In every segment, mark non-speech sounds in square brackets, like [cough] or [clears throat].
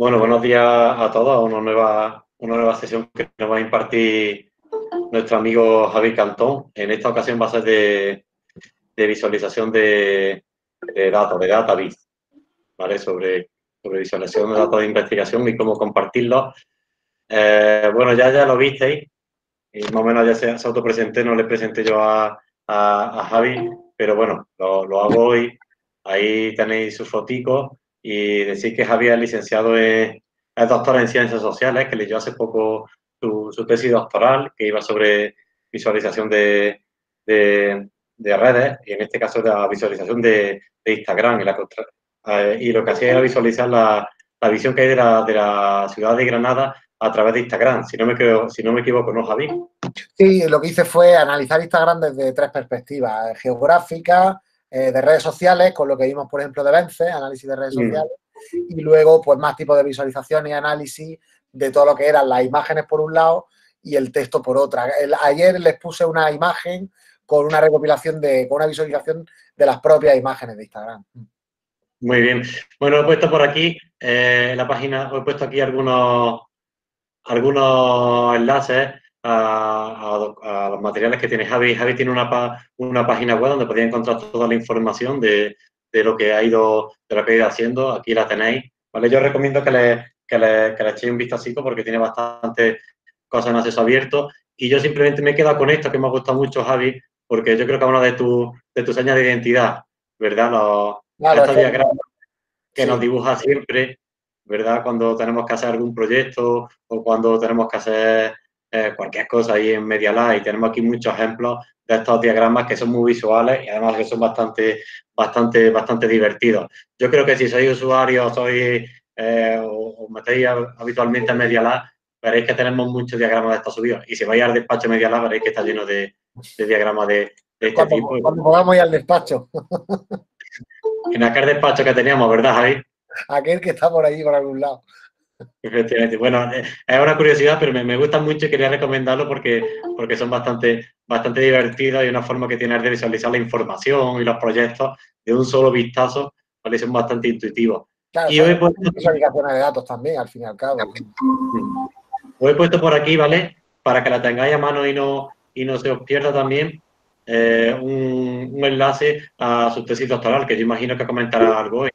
Bueno, buenos días a todos. Una nueva, una nueva sesión que nos va a impartir nuestro amigo Javi Cantón. En esta ocasión va a ser de, visualización de, datos, de database, ¿vale? Sobre, sobre visualización de datos de investigación y cómo compartirlos. Eh, bueno, ya, ya lo visteis. Más o menos ya se, se autopresenté, no le presenté yo a, Javi, pero bueno, lo, lo hago hoy. Ahí tenéis sus foticos y decir que Javier es licenciado es, doctor en ciencias sociales, que leyó hace poco su, tesis doctoral, que iba sobre visualización de, de, redes, y en este caso de la visualización de, Instagram. Y, la, eh, y, lo que hacía era visualizar la, la visión que hay de la, de la, ciudad de Granada a través de Instagram, si no me, creo, si no me equivoco, ¿no, Javi? Sí, lo que hice fue analizar Instagram desde tres perspectivas, geográfica, eh, de redes sociales, con lo que vimos, por ejemplo, de Vence, análisis de redes mm. sociales, y luego, pues, más tipos de visualización y análisis de todo lo que eran las imágenes por un lado y el texto por otra. ayer les puse una imagen con una recopilación de, con una visualización de las propias imágenes de Instagram. Muy bien. Bueno, he puesto por aquí eh, la página, he puesto aquí algunos, algunos enlaces a, los materiales que tiene Javi. Javi tiene una, una página web donde podéis encontrar toda la información de, lo que ha ido, de lo que ha ido haciendo. Aquí la tenéis. ¿vale? Yo recomiendo que le, que le, que le echéis un vistacito porque tiene bastante cosas en acceso abierto. Y yo simplemente me he quedado con esto que me ha gustado mucho, Javi, porque yo creo que es una de, tu, de tus señas de identidad, ¿verdad? Los, estos diagramas que nos dibuja siempre, ¿verdad? Cuando tenemos que hacer algún proyecto o cuando tenemos que hacer eh, cualquier cosa ahí en Media y tenemos aquí muchos ejemplos de estos diagramas que son muy visuales y además que son bastante, bastante, bastante divertidos. Yo creo que si sois usuarios sois, eh, o, metéis habitualmente en Media veréis que tenemos muchos diagramas de estos subidos. Y si vais al despacho Media veréis que está lleno de, diagramas de, este tipo. Cuando podamos ir al despacho. [laughs] en aquel despacho que teníamos, ¿verdad, Javi? Aquel que está por ahí, por algún lado. Efectivamente. Bueno, eh, es una curiosidad, pero me, me gusta mucho y quería recomendarlo porque, porque son bastante, bastante divertidos y una forma que tiene de visualizar la información y los proyectos de un solo vistazo, ¿vale? Son bastante intuitivos. y hoy he puesto... de datos también, al fin y al cabo. Os he puesto por aquí, ¿vale? Para que la tengáis a mano y no, y no se os pierda también eh, un, un, enlace a su tesis doctoral, que yo imagino que comentará algo.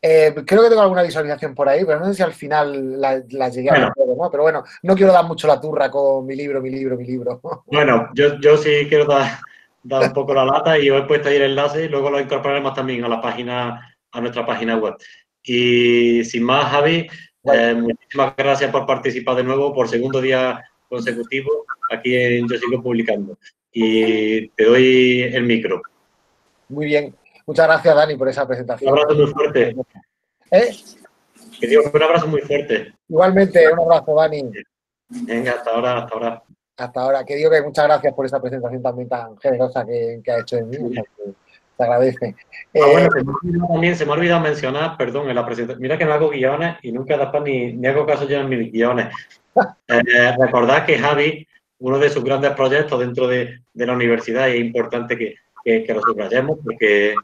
Eh, creo que tengo alguna visualización por ahí, pero no sé si al final la, llegué a ver, ¿no? Pero bueno, no quiero dar mucho la turra con mi libro, mi libro, mi libro. [laughs] Bueno, yo, yo sí quiero dar, dar un poco la lata y os he puesto ahí el enlace y luego lo incorporaremos también a la página, a nuestra página web. Y sin más, Javi, eh, muchísimas gracias por participar de nuevo por segundo día consecutivo aquí en Yo Sigo Publicando. Y te doy el micro. Muy bien. Muchas gracias, Dani, por esa presentación. Un abrazo muy fuerte. ¿Eh? Que digo, un abrazo muy fuerte. Igualmente, un abrazo, Dani. Venga, hasta ahora, hasta ahora. Hasta ahora. Que digo que muchas gracias por esa presentación también tan generosa que, ha hecho en mí. te agradece. Ah, bueno, eh, también se me ha olvidado mencionar, perdón, en la presentación. Mira que no hago guiones y nunca ni, ni hago caso yo en mis guiones. [laughs] Eh, recordad que Javi, uno de sus grandes proyectos dentro de, la universidad, es importante que, que, que lo subrayemos porque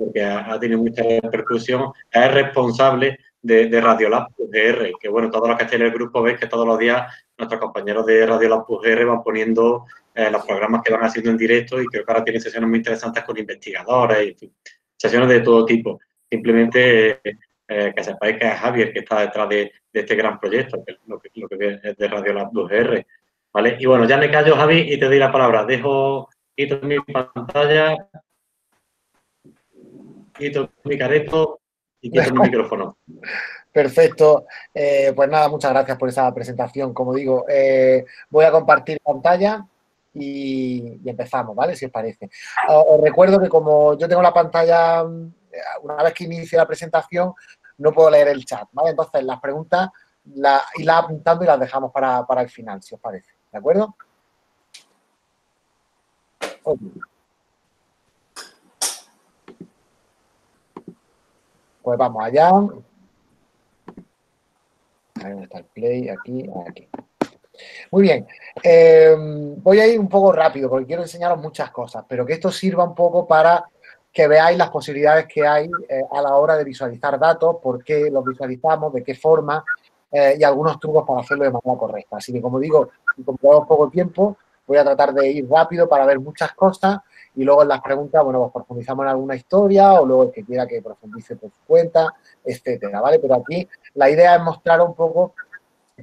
porque ha, tenido mucha repercusión, es responsable de, de Radiolab UGR, que bueno, todos los que estén en el grupo veis que todos los días nuestros compañeros de Radiolab UGR van poniendo eh, los programas que van haciendo en directo y creo que ahora tienen sesiones muy interesantes con investigadores y sesiones de todo tipo. Simplemente eh, que sepáis que es Javier que está detrás de, este gran proyecto, que lo que, lo que es de Radiolab UGR. ¿Vale? Y bueno, ya me callo, Javi, y te doy la palabra. Dejo, quito mi pantalla quito mi careto y quito mi [laughs] micrófono. Perfecto. Eh, pues nada, muchas gracias por esa presentación. Como digo, eh, voy a compartir pantalla y, empezamos, ¿vale? Si os parece. Os recuerdo que como yo tengo la pantalla, una vez que inicie la presentación, no puedo leer el chat, ¿vale? Entonces, las preguntas la, las apuntando y las dejamos para, el final, si os parece. ¿De acuerdo? Pues vamos allá. Ahí está el play, aquí, aquí. Muy bien. Em, voy a ir un poco rápido porque quiero enseñaros muchas cosas, pero que esto sirva un poco para que veáis las posibilidades que hay eh, a la hora de visualizar datos, por qué los visualizamos, de qué forma eh, y algunos trucos para hacerlo de manera correcta. Así que, como digo, como tenemos poco tiempo, voy a tratar de ir rápido para ver muchas cosas y luego en las preguntas, bueno, pues profundizamos en alguna historia o luego el que quiera que profundice por su cuenta, etcétera, ¿vale? Pero aquí la idea es mostrar un poco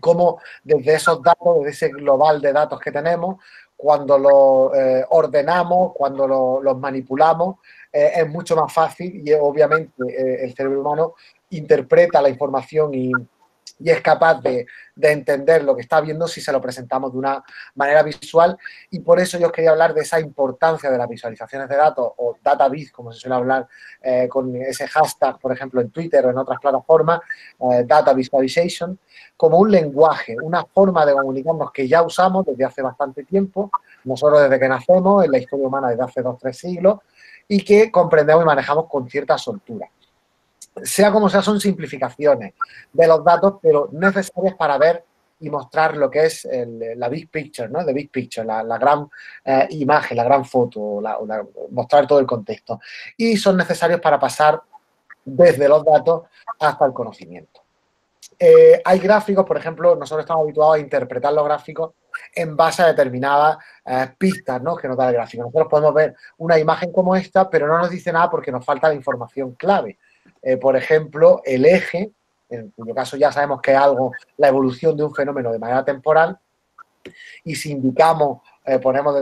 cómo desde esos datos, desde ese global de datos que tenemos, cuando los eh, ordenamos, cuando los manipulamos, eh, es mucho más fácil y obviamente eh, el cerebro humano interpreta la información y, y es capaz de, entender lo que está viendo si se lo presentamos de una manera visual. Y por eso yo quería hablar de esa importancia de las visualizaciones de datos o dataviz, como se suele hablar eh, con ese hashtag, por ejemplo, en Twitter o en otras plataformas, eh, data visualization, como un lenguaje, una forma de comunicarnos que ya usamos desde hace bastante tiempo, nosotros desde que nacemos, en la historia humana desde hace dos tres siglos, y que comprendemos y manejamos con cierta soltura sea como sea, son simplificaciones de los datos, pero necesarias para ver y mostrar lo que es la big picture, ¿no? The big picture, la, gran eh, imagen, la gran foto, mostrar todo el contexto. Y son necesarios para pasar desde los datos hasta el conocimiento. Eh, hay gráficos, por ejemplo, nosotros estamos habituados a interpretar los gráficos en base a determinadas eh, pistas ¿no? que nos da el gráfico. Nosotros podemos ver una imagen como esta, pero no nos dice nada porque nos falta la información clave. Eh, por ejemplo, el eje, en cuyo caso ya sabemos que es algo, la evolución de un fenómeno de manera temporal, y si indicamos, eh, ponemos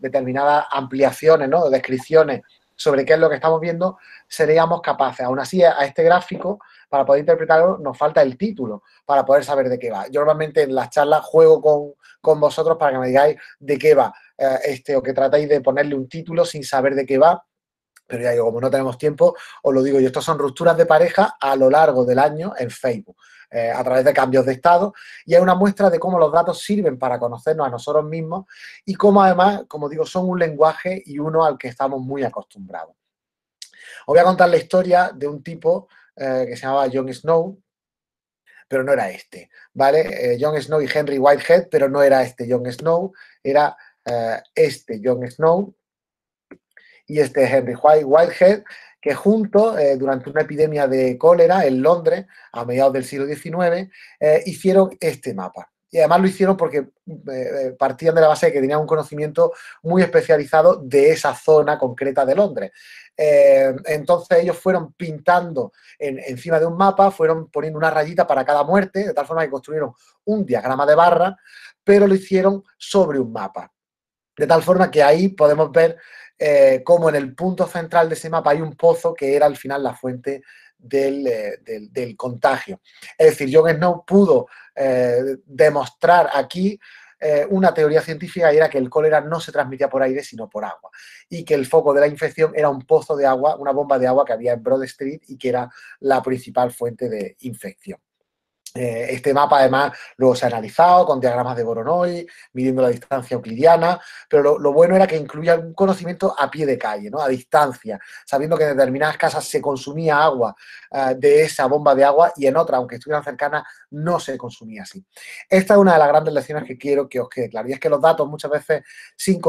determinadas ampliaciones, ¿no? descripciones sobre qué es lo que estamos viendo, seríamos capaces. Aún así, a este gráfico, para poder interpretarlo, nos falta el título para poder saber de qué va. Yo normalmente en las charlas juego con, vosotros para que me digáis de qué va eh, este o que tratáis de ponerle un título sin saber de qué va pero ya digo, como no tenemos tiempo, os lo digo yo, estas son rupturas de pareja a lo largo del año en Facebook, eh, a través de cambios de estado, y es una muestra de cómo los datos sirven para conocernos a nosotros mismos y cómo además, como digo, son un lenguaje y uno al que estamos muy acostumbrados. Os voy a contar la historia de un tipo eh, que se llamaba Jon Snow, pero no era este, ¿vale? Eh, Jon Snow y Henry Whitehead, pero no era este Jon Snow, era este Jon Snow, y este Henry Whitehead, que juntos, eh, durante una epidemia de cólera en Londres, a mediados del siglo XIX, eh, hicieron este mapa. Y además lo hicieron porque eh, partían de la base de que tenían un conocimiento muy especializado de esa zona concreta de Londres. entonces ellos fueron pintando encima de un mapa, fueron poniendo una rayita para cada muerte, de tal forma que construyeron un diagrama de barra, pero lo hicieron sobre un mapa. De tal forma que ahí podemos ver eh, como en el punto central de ese mapa hay un pozo que era al final la fuente del, eh, contagio. Es decir, John Snow pudo eh, demostrar aquí una teoría científica y era que el cólera no se transmitía por aire, sino por agua. Y que el foco de la infección era un pozo de agua, una bomba de agua que había en Broad Street y que era la principal fuente de infección. Eh, este mapa además luego se ha analizado con diagramas de Voronoi, midiendo la distancia euclidiana, pero lo, bueno era que incluía un conocimiento a pie de calle, ¿no? a distancia, sabiendo que en determinadas casas se consumía agua eh, de esa bomba de agua y en otras, aunque estuvieran cercanas, no se consumía así. Esta es una de las grandes lecciones que quiero que os quede claro, y es que los datos muchas veces sin,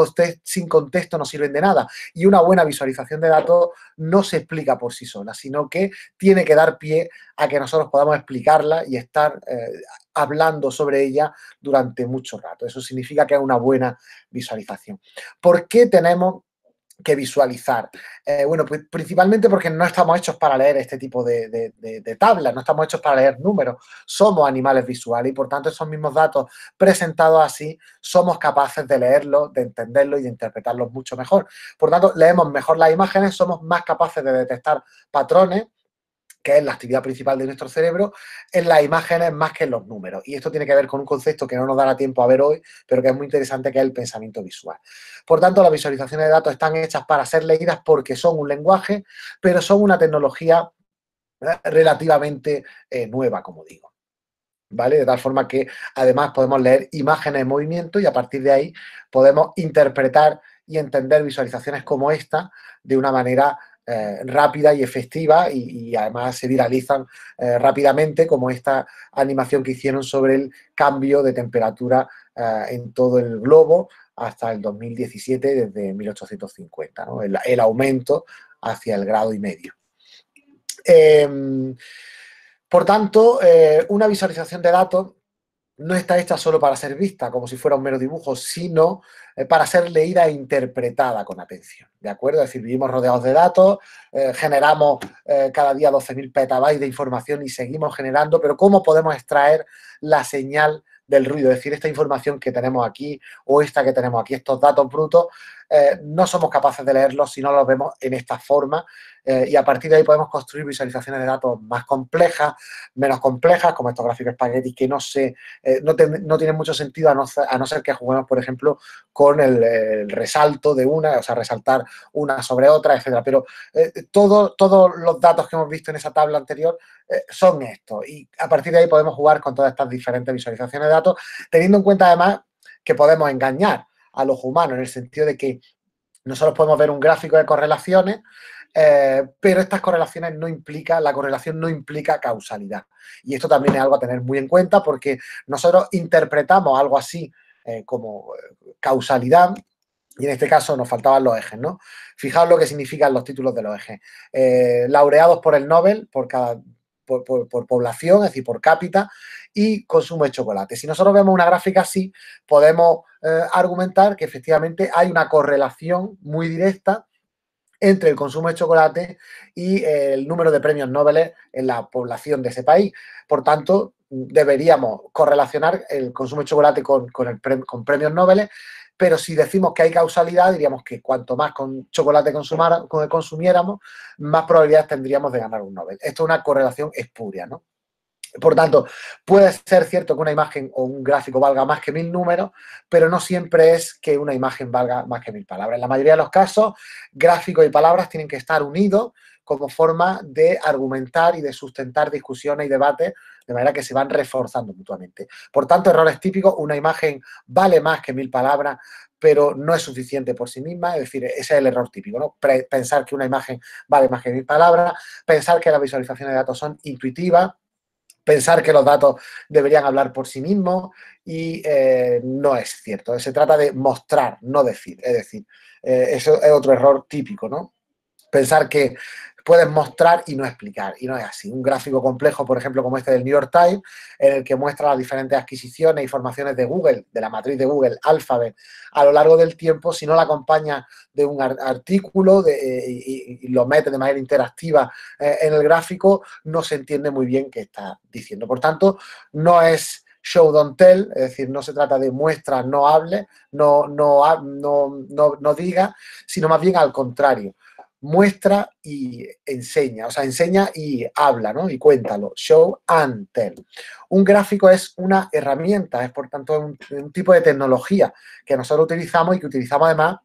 sin contexto no sirven de nada, y una buena visualización de datos no se explica por sí sola, sino que tiene que dar pie a que nosotros podamos explicarla y estar eh, hablando sobre ella durante mucho rato. Eso significa que es una buena visualización. ¿Por qué tenemos que visualizar? Eh, bueno, pues principalmente porque no estamos hechos para leer este tipo de, tablas, no estamos hechos para leer números, somos animales visuales y por tanto esos mismos datos presentados así somos capaces de leerlos, de entenderlos y de interpretarlos mucho mejor. Por tanto, leemos mejor las imágenes, somos más capaces de detectar patrones que es la actividad principal de nuestro cerebro, en las imágenes más que en los números. Y esto tiene que ver con un concepto que no nos dará tiempo a ver hoy, pero que es muy interesante, que es el pensamiento visual. Por tanto, las visualizaciones de datos están hechas para ser leídas porque son un lenguaje, pero son una tecnología relativamente eh, nueva, como digo. ¿Vale? De tal forma que además podemos leer imágenes en movimiento y a partir de ahí podemos interpretar y entender visualizaciones como esta de una manera eh, rápida y efectiva y, además se viralizan eh, rápidamente como esta animación que hicieron sobre el cambio de temperatura eh, en todo el globo hasta el 2017 desde 1850, el, aumento hacia el grado y medio. Em, por tanto, una visualización de datos no está hecha solo para ser vista como si fuera un mero dibujo, sino eh, para ser leída e interpretada con atención. ¿De acuerdo? Es decir, vivimos rodeados de datos, eh, generamos cada día 12.000 petabytes de información y seguimos generando, pero ¿cómo podemos extraer la señal del ruido, es decir, esta información que tenemos aquí o esta que tenemos aquí, estos datos brutos, eh, no somos capaces de leerlos si no los vemos en esta forma eh, y a partir de ahí podemos construir visualizaciones de datos más complejas, menos complejas, como estos gráficos espaguetis que no, se, eh, no, tienen mucho sentido a no, ser que juguemos, por ejemplo, con el, resalto de una, o sea, resaltar una sobre otra, etcétera. Pero todo, todos los datos que hemos visto en esa tabla anterior son estos y a partir de ahí podemos jugar con todas estas diferentes visualizaciones de datos, teniendo en cuenta además que podemos engañar a los humanos, en el sentido de que nosotros podemos ver un gráfico de correlaciones, eh, pero estas correlaciones no implican, la correlación no implica causalidad. Y esto también es algo a tener muy en cuenta porque nosotros interpretamos algo así eh, como eh, causalidad y en este caso nos faltaban los ejes, ¿no? Fijaos lo que significan los títulos de los ejes. laureados por el Nobel, por cada por, población, es decir, por cápita, y consumo de chocolate. Si nosotros vemos una gráfica así, podemos argumentar que efectivamente hay una correlación muy directa entre el consumo de chocolate y el número de premios Nobel en la población de ese país. Por tanto, deberíamos correlacionar el consumo de chocolate con, el con premios Nobel pero si decimos que hay causalidad, diríamos que cuanto más con chocolate consumiéramos, más probabilidades tendríamos de ganar un Nobel. Esto es una correlación espuria, ¿no? Por tanto, puede ser cierto que una imagen o un gráfico valga más que mil números, pero no siempre es que una imagen valga más que mil palabras. En la mayoría de los casos, gráficos y palabras tienen que estar unidos como forma de argumentar y de sustentar discusiones y debates de manera que se van reforzando mutuamente. Por tanto, errores típicos, una imagen vale más que mil palabras, pero no es suficiente por sí misma, es decir, ese es el error típico, ¿no? pensar que una imagen vale más que mil palabras, pensar que las visualizaciones de datos son intuitivas, pensar que los datos deberían hablar por sí mismos y eh, no es cierto. Se trata de mostrar, no decir. Es decir, eh, eso es otro error típico, ¿no? Pensar que puedes mostrar y no explicar. Y no es así. Un gráfico complejo, por ejemplo, como este del New York Times, en el que muestra las diferentes adquisiciones e informaciones de Google, de la matriz de Google, Alphabet, a lo largo del tiempo, si no la acompaña de un artículo eh, y, lo mete de manera interactiva eh, en el gráfico, no se entiende muy bien qué está diciendo. Por tanto, no es show don't tell, es decir, no se trata de muestra, no hable, no, no, no, no, no diga, sino más bien al contrario muestra y enseña, o sea, enseña y habla, ¿no? Y cuéntalo, show and tell. Un gráfico es una herramienta, es por tanto un, tipo de tecnología que nosotros utilizamos y que utilizamos además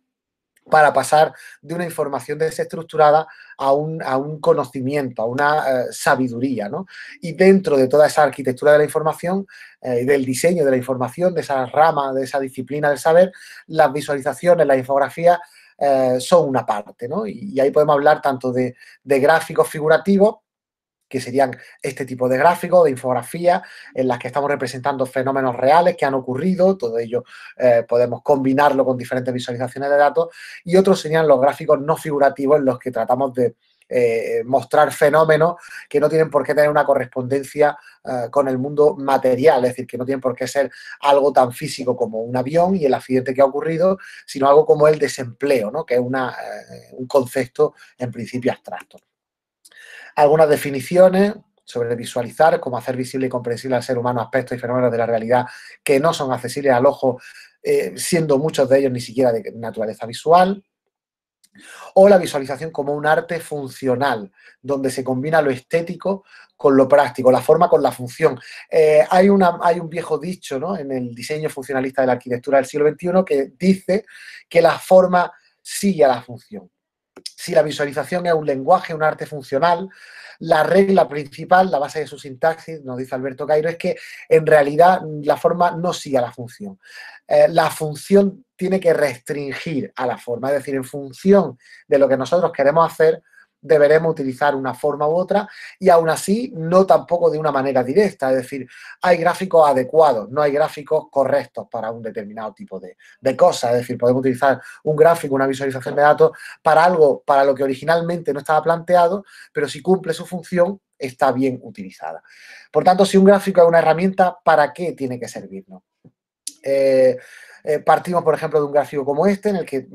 para pasar de una información desestructurada a un, a un conocimiento, a una eh, sabiduría, ¿no? Y dentro de toda esa arquitectura de la información eh, del diseño de la información, de esa rama, de esa disciplina del saber, las visualizaciones, la infografía eh, son una parte, ¿no? Y, ahí podemos hablar tanto de, gráficos figurativos, que serían este tipo de gráficos, de infografías, en las que estamos representando fenómenos reales que han ocurrido, todo ello eh, podemos combinarlo con diferentes visualizaciones de datos, y otros serían los gráficos no figurativos en los que tratamos de eh, mostrar fenómenos que no tienen por qué tener una correspondencia eh, con el mundo material, es decir, que no tienen por qué ser algo tan físico como un avión y el accidente que ha ocurrido, sino algo como el desempleo, ¿no? que es una, eh, un concepto en principio abstracto. Algunas definiciones sobre visualizar, cómo hacer visible y comprensible al ser humano aspectos y fenómenos de la realidad que no son accesibles al ojo, siendo muchos de ellos ni siquiera de naturaleza visual o la visualización como un arte funcional, donde se combina lo estético con lo práctico, la forma con la función. Eh, hay, una, hay, un viejo dicho ¿no? en el diseño funcionalista de la arquitectura del siglo XXI que dice que la forma sigue a la función. Si la visualización es un lenguaje, un arte funcional, la regla principal, la base de su sintaxis, nos dice Alberto Cairo, es que en realidad la forma no sigue a la función. Eh, la función tiene que restringir a la forma, es decir, en función de lo que nosotros queremos hacer, deberemos utilizar una forma u otra y aún así no tampoco de una manera directa. Es decir, hay gráficos adecuados, no hay gráficos correctos para un determinado tipo de, de cosas. Es decir, podemos utilizar un gráfico, una visualización de datos para algo para lo que originalmente no estaba planteado, pero si cumple su función, está bien utilizada. Por tanto, si un gráfico es una herramienta, ¿para qué tiene que servirnos? Eh, eh, partimos, por ejemplo, de un gráfico como este, en el que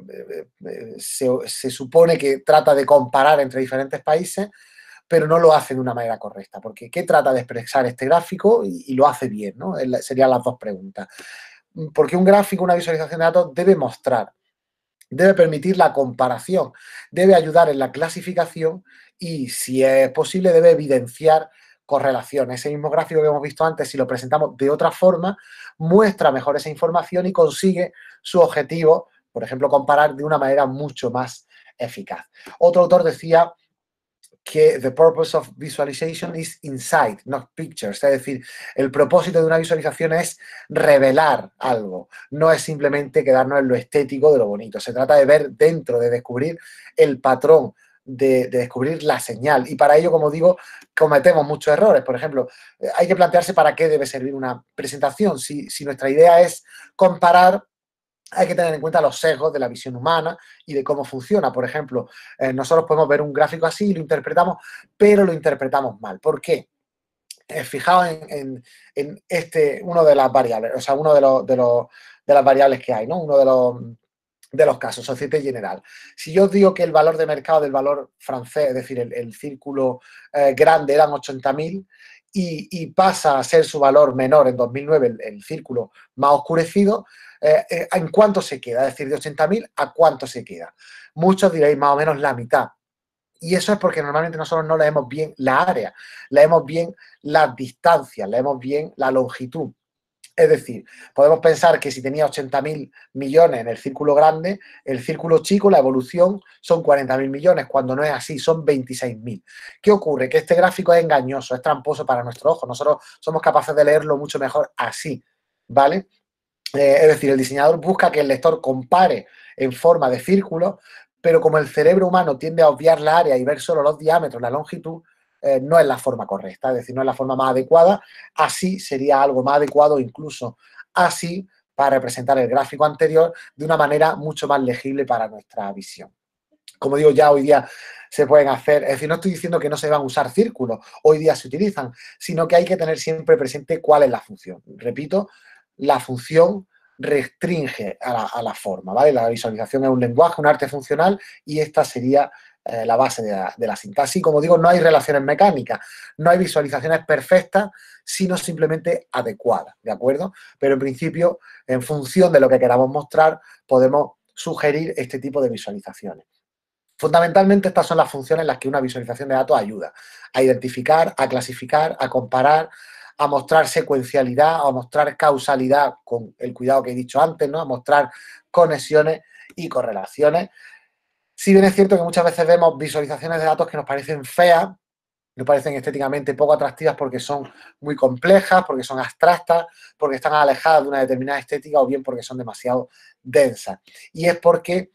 eh, se, supone que trata de comparar entre diferentes países, pero no lo hace de una manera correcta. Porque ¿qué trata de expresar este gráfico? Y, lo hace bien, ¿no? Serían las dos preguntas. Porque un gráfico, una visualización de datos, debe mostrar, debe permitir la comparación, debe ayudar en la clasificación y, si es posible, debe evidenciar correlación. Ese mismo gráfico que hemos visto antes, si lo presentamos de otra forma, muestra mejor esa información y consigue su objetivo, por ejemplo, comparar de una manera mucho más eficaz. Otro autor decía que the purpose of visualization is insight, not pictures. Es decir, el propósito de una visualización es revelar algo, no es simplemente quedarnos en lo estético de lo bonito. Se trata de ver dentro, de descubrir el patrón, de, descubrir la señal. Y para ello, como digo, cometemos muchos errores. Por ejemplo, eh, hay que plantearse para qué debe servir una presentación. Si, nuestra idea es comparar, hay que tener en cuenta los sesgos de la visión humana y de cómo funciona. Por ejemplo, eh, nosotros podemos ver un gráfico así y lo interpretamos, pero lo interpretamos mal. ¿Por qué? Eh, fijaos en, este, uno de las variables, o sea, uno de, los, de, los, de las variables que hay, ¿no? Uno de los de los casos, Societe General. Si yo digo que el valor de mercado del valor francés, es decir, el, círculo eh, grande eran 80.000 y, pasa a ser su valor menor en 2009, el, círculo más oscurecido, eh, eh, ¿en cuánto se queda? Es decir, de 80.000 a cuánto se queda. Muchos diréis más o menos la mitad. Y eso es porque normalmente nosotros no leemos bien la área, leemos bien las distancias, leemos bien la longitud. Es decir, podemos pensar que si tenía 80.000 millones en el círculo grande, el círculo chico, la evolución, son 40.000 millones, cuando no es así, son 26.000. ¿Qué ocurre? Que este gráfico es engañoso, es tramposo para nuestro ojo. Nosotros somos capaces de leerlo mucho mejor así, ¿vale? Eh, es decir, el diseñador busca que el lector compare en forma de círculo, pero como el cerebro humano tiende a obviar la área y ver solo los diámetros, la longitud, eh, no es la forma correcta, es decir, no es la forma más adecuada. Así sería algo más adecuado, incluso así, para representar el gráfico anterior de una manera mucho más legible para nuestra visión. Como digo, ya hoy día se pueden hacer, es decir, no estoy diciendo que no se van a usar círculos, hoy día se utilizan, sino que hay que tener siempre presente cuál es la función. Repito, la función restringe a la, a la, forma, ¿vale? La visualización es un lenguaje, un arte funcional y esta sería eh, la base de la, sintaxis. Como digo, no hay relaciones mecánicas, no hay visualizaciones perfectas, sino simplemente adecuadas, ¿de acuerdo? Pero en principio, en función de lo que queramos mostrar, podemos sugerir este tipo de visualizaciones. Fundamentalmente estas son las funciones en las que una visualización de datos ayuda a identificar, a clasificar, a comparar, a mostrar secuencialidad, a mostrar causalidad con el cuidado que he dicho antes, ¿no? a mostrar conexiones y correlaciones si bien es cierto que muchas veces vemos visualizaciones de datos que nos parecen feas, nos parecen estéticamente poco atractivas porque son muy complejas, porque son abstractas, porque están alejadas de una determinada estética o bien porque son demasiado densas. Y es porque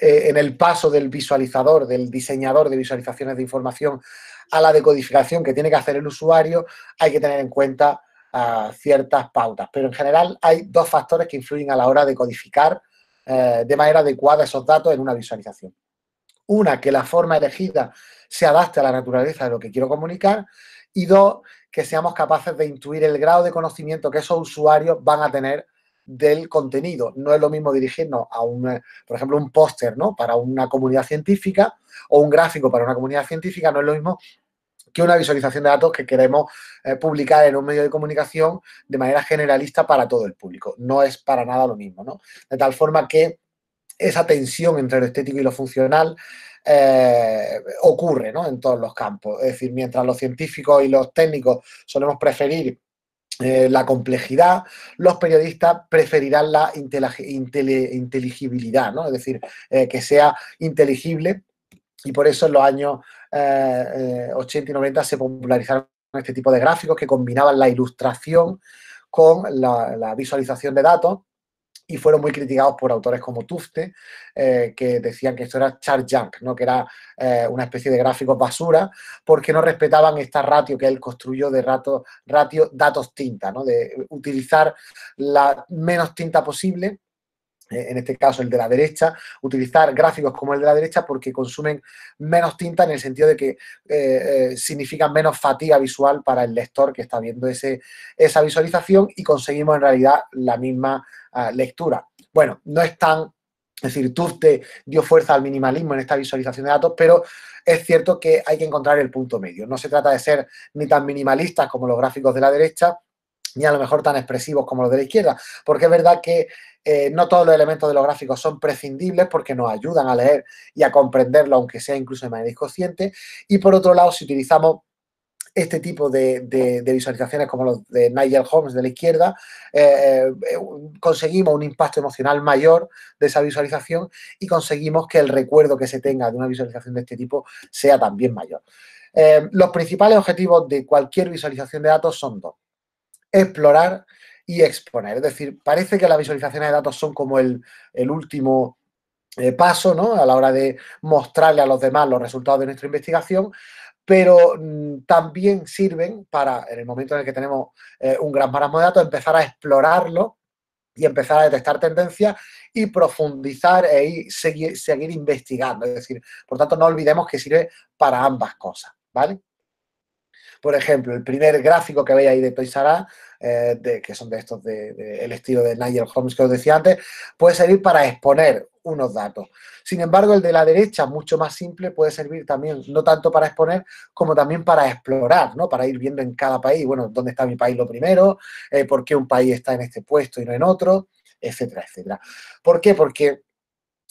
eh, en el paso del visualizador, del diseñador de visualizaciones de información a la decodificación que tiene que hacer el usuario, hay que tener en cuenta ah, ciertas pautas. Pero en general hay dos factores que influyen a la hora de codificar eh, de manera adecuada esos datos en una visualización. Una, que la forma elegida se adapte a la naturaleza de lo que quiero comunicar. Y dos, que seamos capaces de intuir el grado de conocimiento que esos usuarios van a tener del contenido. No es lo mismo dirigirnos a un, eh, por ejemplo, un póster ¿no? para una comunidad científica o un gráfico para una comunidad científica, no es lo mismo que una visualización de datos que queremos eh, publicar en un medio de comunicación de manera generalista para todo el público. No es para nada lo mismo, ¿no? De tal forma que esa tensión entre lo estético y lo funcional eh, ocurre ¿no? en todos los campos. Es decir, mientras los científicos y los técnicos solemos preferir eh, la complejidad, los periodistas preferirán la inteligibilidad, ¿no? es decir, que sea inteligible y por eso en los años 80 eh, y 90 se popularizaron este tipo de gráficos que combinaban la ilustración con la, visualización de datos y fueron muy criticados por autores como Tufte, eh, que decían que esto era chart junk, ¿no? que era eh, una especie de gráficos basura, porque no respetaban esta ratio que él construyó de rato, ratio datos-tinta, ¿no? de utilizar la menos tinta posible eh, en este caso el de la derecha, utilizar gráficos como el de la derecha porque consumen menos tinta en el sentido de que significan menos fatiga visual para el lector que está viendo ese, esa visualización y conseguimos en realidad la misma lectura. Bueno, no es tan, es decir, Tufte dio fuerza al minimalismo en esta visualización de datos, pero es cierto que hay que encontrar el punto medio. No se trata de ser ni tan minimalistas como los gráficos de la derecha, ni a lo mejor tan expresivos como los de la izquierda, porque es verdad que eh, no todos los elementos de los gráficos son prescindibles porque nos ayudan a leer y a comprenderlo, aunque sea incluso de manera inconsciente. Y por otro lado, si utilizamos este tipo de, visualizaciones como los de Nigel Holmes de la izquierda, eh, eh, conseguimos un impacto emocional mayor de esa visualización y conseguimos que el recuerdo que se tenga de una visualización de este tipo sea también mayor. Los principales objetivos de cualquier visualización de datos son dos. Explorar y exponer. Es decir, parece que las visualizaciones de datos son como el, el último paso ¿no? a la hora de mostrarle a los demás los resultados de nuestra investigación, pero mm, también sirven para, en el momento en el que tenemos eh, un gran marasmo de datos, empezar a explorarlo y empezar a detectar tendencias y profundizar e seguir, seguir investigando. Es decir, por tanto, no olvidemos que sirve para ambas cosas, ¿vale? Por ejemplo, el primer gráfico que veis ahí de Toys eh, que son de estos del de, el estilo de Nigel Holmes que os decía antes, puede servir para exponer unos datos. Sin embargo, el de la derecha, mucho más simple, puede servir también no tanto para exponer como también para explorar, ¿no? Para ir viendo en cada país, bueno, dónde está mi país lo primero, eh, por qué un país está en este puesto y no en otro, etcétera, etcétera. ¿Por qué? Porque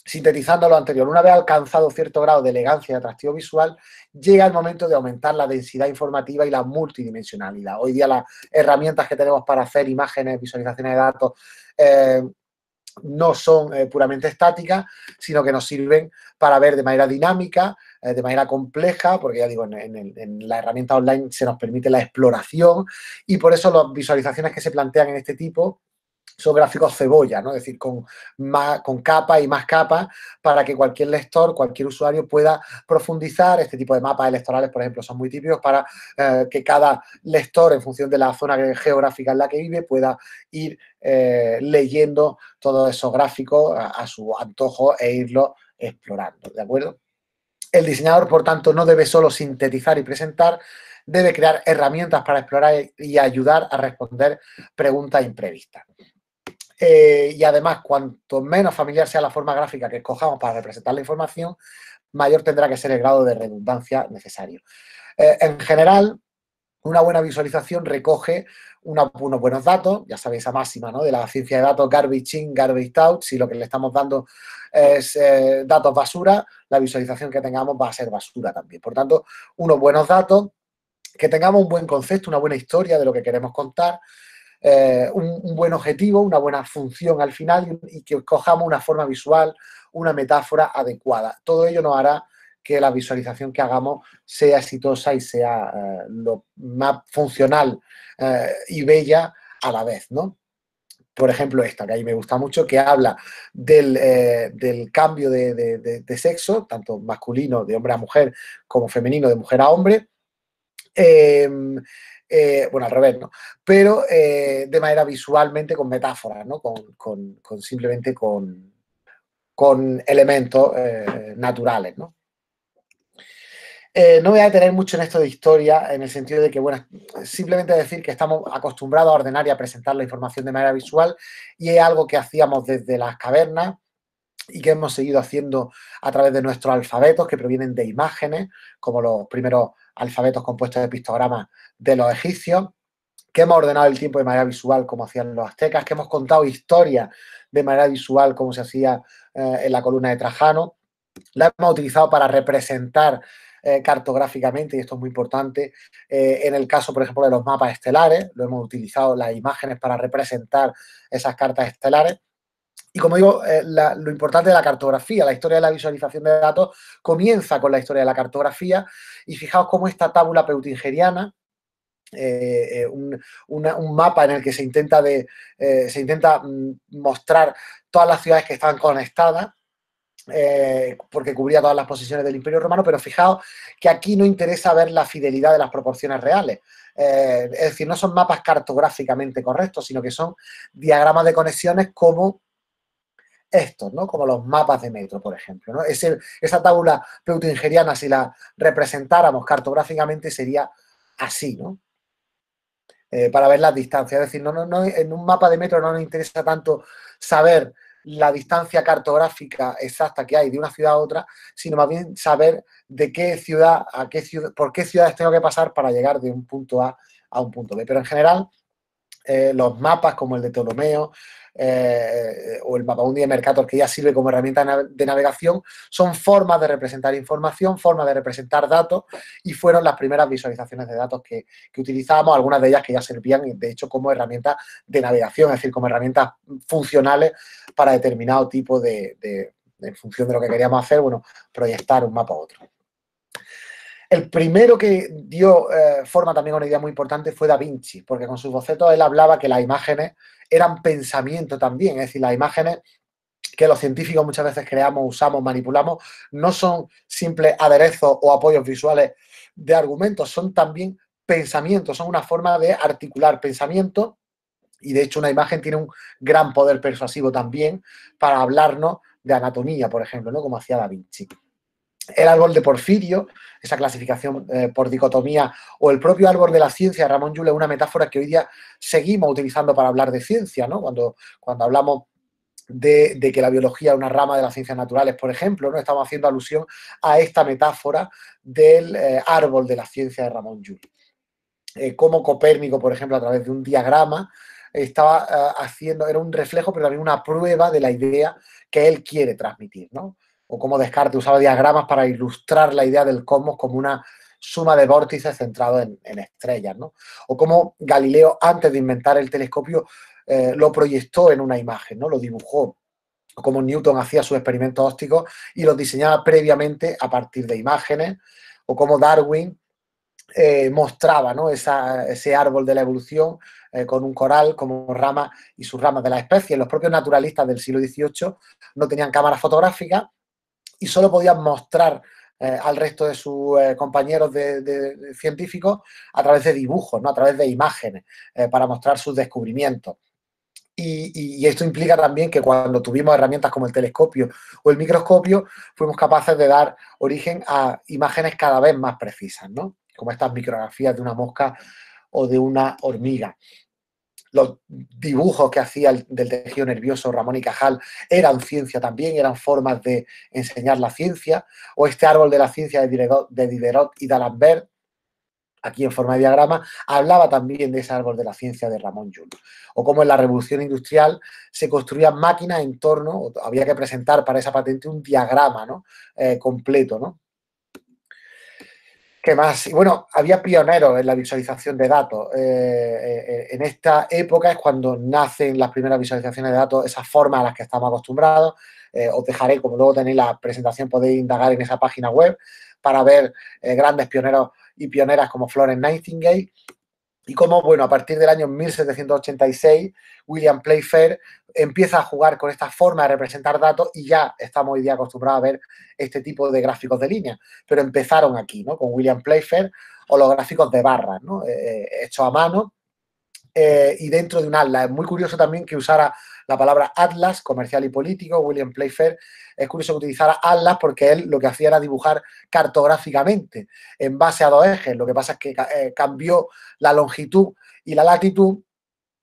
sintetizando lo anterior, una vez alcanzado cierto grado de elegancia y atractivo visual, llega el momento de aumentar la densidad informativa y la multidimensionalidad. Hoy día las herramientas que tenemos para hacer imágenes, visualizaciones de datos, eh, no son eh, puramente estáticas, sino que nos sirven para ver de manera dinámica, eh, de manera compleja, porque ya digo, en, en, la herramienta online se nos permite la exploración y por eso las visualizaciones que se plantean en este tipo son gráficos cebolla, ¿no? Es decir, con, más, con capa y más capas para que cualquier lector, cualquier usuario pueda profundizar. Este tipo de mapas electorales, por ejemplo, son muy típicos para eh, que cada lector, en función de la zona geográfica en la que vive, pueda ir eh, leyendo todos esos gráficos a, a su antojo e irlo explorando, ¿de acuerdo? El diseñador, por tanto, no debe solo sintetizar y presentar, debe crear herramientas para explorar y ayudar a responder preguntas imprevistas. Eh, y además, cuanto menos familiar sea la forma gráfica que escojamos para representar la información, mayor tendrá que ser el grado de redundancia necesario. Eh, en general, una buena visualización recoge unos buenos datos, ya sabéis esa máxima ¿no? de la ciencia de datos, garbage in, garbage out, si lo que le estamos dando es eh, datos basura, la visualización que tengamos va a ser basura también. Por tanto, unos buenos datos, que tengamos un buen concepto, una buena historia de lo que queremos contar, eh, un, buen objetivo, una buena función al final y, que cojamos una forma visual, una metáfora adecuada. Todo ello nos hará que la visualización que hagamos sea exitosa y sea eh, lo más funcional eh, y bella a la vez, ¿no? Por ejemplo, esta, que a mí me gusta mucho, que habla del, cambio de, de, sexo, tanto masculino, de hombre a mujer, como femenino, de mujer a hombre. Eh, bueno, al revés, ¿no? Pero eh, de manera visualmente con metáforas, ¿no? Con, simplemente con, con elementos eh, naturales, ¿no? no voy a detener mucho en esto de historia, en el sentido de que, bueno, simplemente decir que estamos acostumbrados a ordenar y a presentar la información de manera visual y es algo que hacíamos desde las cavernas y que hemos seguido haciendo a través de nuestros alfabetos que provienen de imágenes, como los primeros alfabetos compuestos de pictogramas de los egipcios, que hemos ordenado el tiempo de manera visual como hacían los aztecas, que hemos contado historias de manera visual como se hacía eh, en la columna de Trajano, la hemos utilizado para representar eh, cartográficamente, y esto es muy importante, eh, en el caso, por ejemplo, de los mapas estelares, lo hemos utilizado las imágenes para representar esas cartas estelares, y como digo, eh, lo importante de la cartografía, la historia de la visualización de datos comienza con la historia de la cartografía y fijaos cómo esta tábula peutingeriana un, mapa en el que se intenta, de, se intenta mm, mostrar todas las ciudades que están conectadas, porque cubría todas las posiciones del Imperio Romano, pero fijaos que aquí no interesa ver la fidelidad de las proporciones reales. es decir, no son mapas cartográficamente correctos, sino que son diagramas de conexiones como estos, ¿no? Como los mapas de metro, por ejemplo, ¿no? esa tabla peutingeriana, si la representáramos cartográficamente, sería así, ¿no? Eh, para ver las distancias. Es decir, no, no, en un mapa de metro no nos interesa tanto saber la distancia cartográfica exacta que hay de una ciudad a otra, sino más bien saber de qué ciudad, a qué ciudad, por qué ciudades tengo que pasar para llegar de un punto A a un punto B. Pero en general, eh, los mapas como el de Ptolomeo eh, o el mapa un de Mercator, que ya sirve como herramienta de navegación, son formas de representar información, formas de representar datos y fueron las primeras visualizaciones de datos que, utilizábamos, algunas de ellas que ya servían, de hecho, como herramientas de navegación, es decir, como herramientas funcionales para determinado tipo de, de en función de lo que queríamos hacer, bueno, proyectar un mapa a otro. El primero que dio eh, forma también a una idea muy importante fue Da Vinci, porque con sus bocetos él hablaba que las imágenes eran pensamiento también, es decir, las imágenes que los científicos muchas veces creamos, usamos, manipulamos, no son simples aderezos o apoyos visuales de argumentos, son también pensamientos, son una forma de articular pensamiento y de hecho una imagen tiene un gran poder persuasivo también para hablarnos de anatomía, por ejemplo, ¿no? como hacía Da Vinci el árbol de Porfirio, esa clasificación eh, por dicotomía, o el propio árbol de la ciencia, Ramón es una metáfora que hoy día seguimos utilizando para hablar de ciencia, ¿no? Cuando, cuando hablamos de, que la biología es una rama de las ciencias naturales, por ejemplo, ¿no? Estamos haciendo alusión a esta metáfora del eh, árbol de la ciencia de Ramón Llull. Eh, como Copérnico, por ejemplo, a través de un diagrama, estaba haciendo, era un reflejo, pero también una prueba de la idea que él quiere transmitir, ¿no? O como Descartes usaba diagramas para ilustrar la idea del cosmos como una suma de vórtices centrado en, estrellas, ¿no? O como Galileo, antes de inventar el telescopio, eh, lo proyectó en una imagen, ¿no? Lo dibujó. O como Newton hacía sus experimentos ópticos y los diseñaba previamente a partir de imágenes. O como Darwin eh, mostraba ¿no? ese árbol de la evolución eh, con un coral como rama y sus ramas de la especie. Los propios naturalistas del siglo XVIII no tenían cámaras fotográficas y solo podían mostrar eh, al resto de sus eh, compañeros de, científicos a través de dibujos, ¿no? a través de imágenes, eh, para mostrar sus descubrimientos. Y, esto implica también que cuando tuvimos herramientas como el telescopio o el microscopio, fuimos capaces de dar origen a imágenes cada vez más precisas, ¿no? como estas micrografías de una mosca o de una hormiga los dibujos que hacía del tejido nervioso Ramón y Cajal eran ciencia también, eran formas de enseñar la ciencia, o este árbol de la ciencia de Diderot, y d'Alembert, aquí en forma de diagrama, hablaba también de ese árbol de la ciencia de Ramón Llull. O como en la revolución industrial se construían máquinas en torno, había que presentar para esa patente un diagrama ¿no? Eh, completo, ¿no? ¿Qué más? Y bueno, había pioneros en la visualización de datos. Eh, eh, en esta época es cuando nacen las primeras visualizaciones de datos, esas formas a las que estamos acostumbrados. Eh, os dejaré, como luego tenéis la presentación, podéis indagar en esa página web para ver grandes pioneros y pioneras como Florence Nightingale y cómo, bueno, a partir del año 1786, William Playfair empieza a jugar con esta forma de representar datos y ya estamos hoy día acostumbrados a ver este tipo de gráficos de línea. Pero empezaron aquí, ¿no? Con William Playfair o los gráficos de barras, ¿no? Eh, eh, hechos a mano eh, y dentro de un atlas. Es muy curioso también que usara la palabra atlas, comercial y político, William Playfair, es curioso que utilizara atlas porque él lo que hacía era dibujar cartográficamente en base a dos ejes. Lo que pasa es que eh, cambió la longitud y la latitud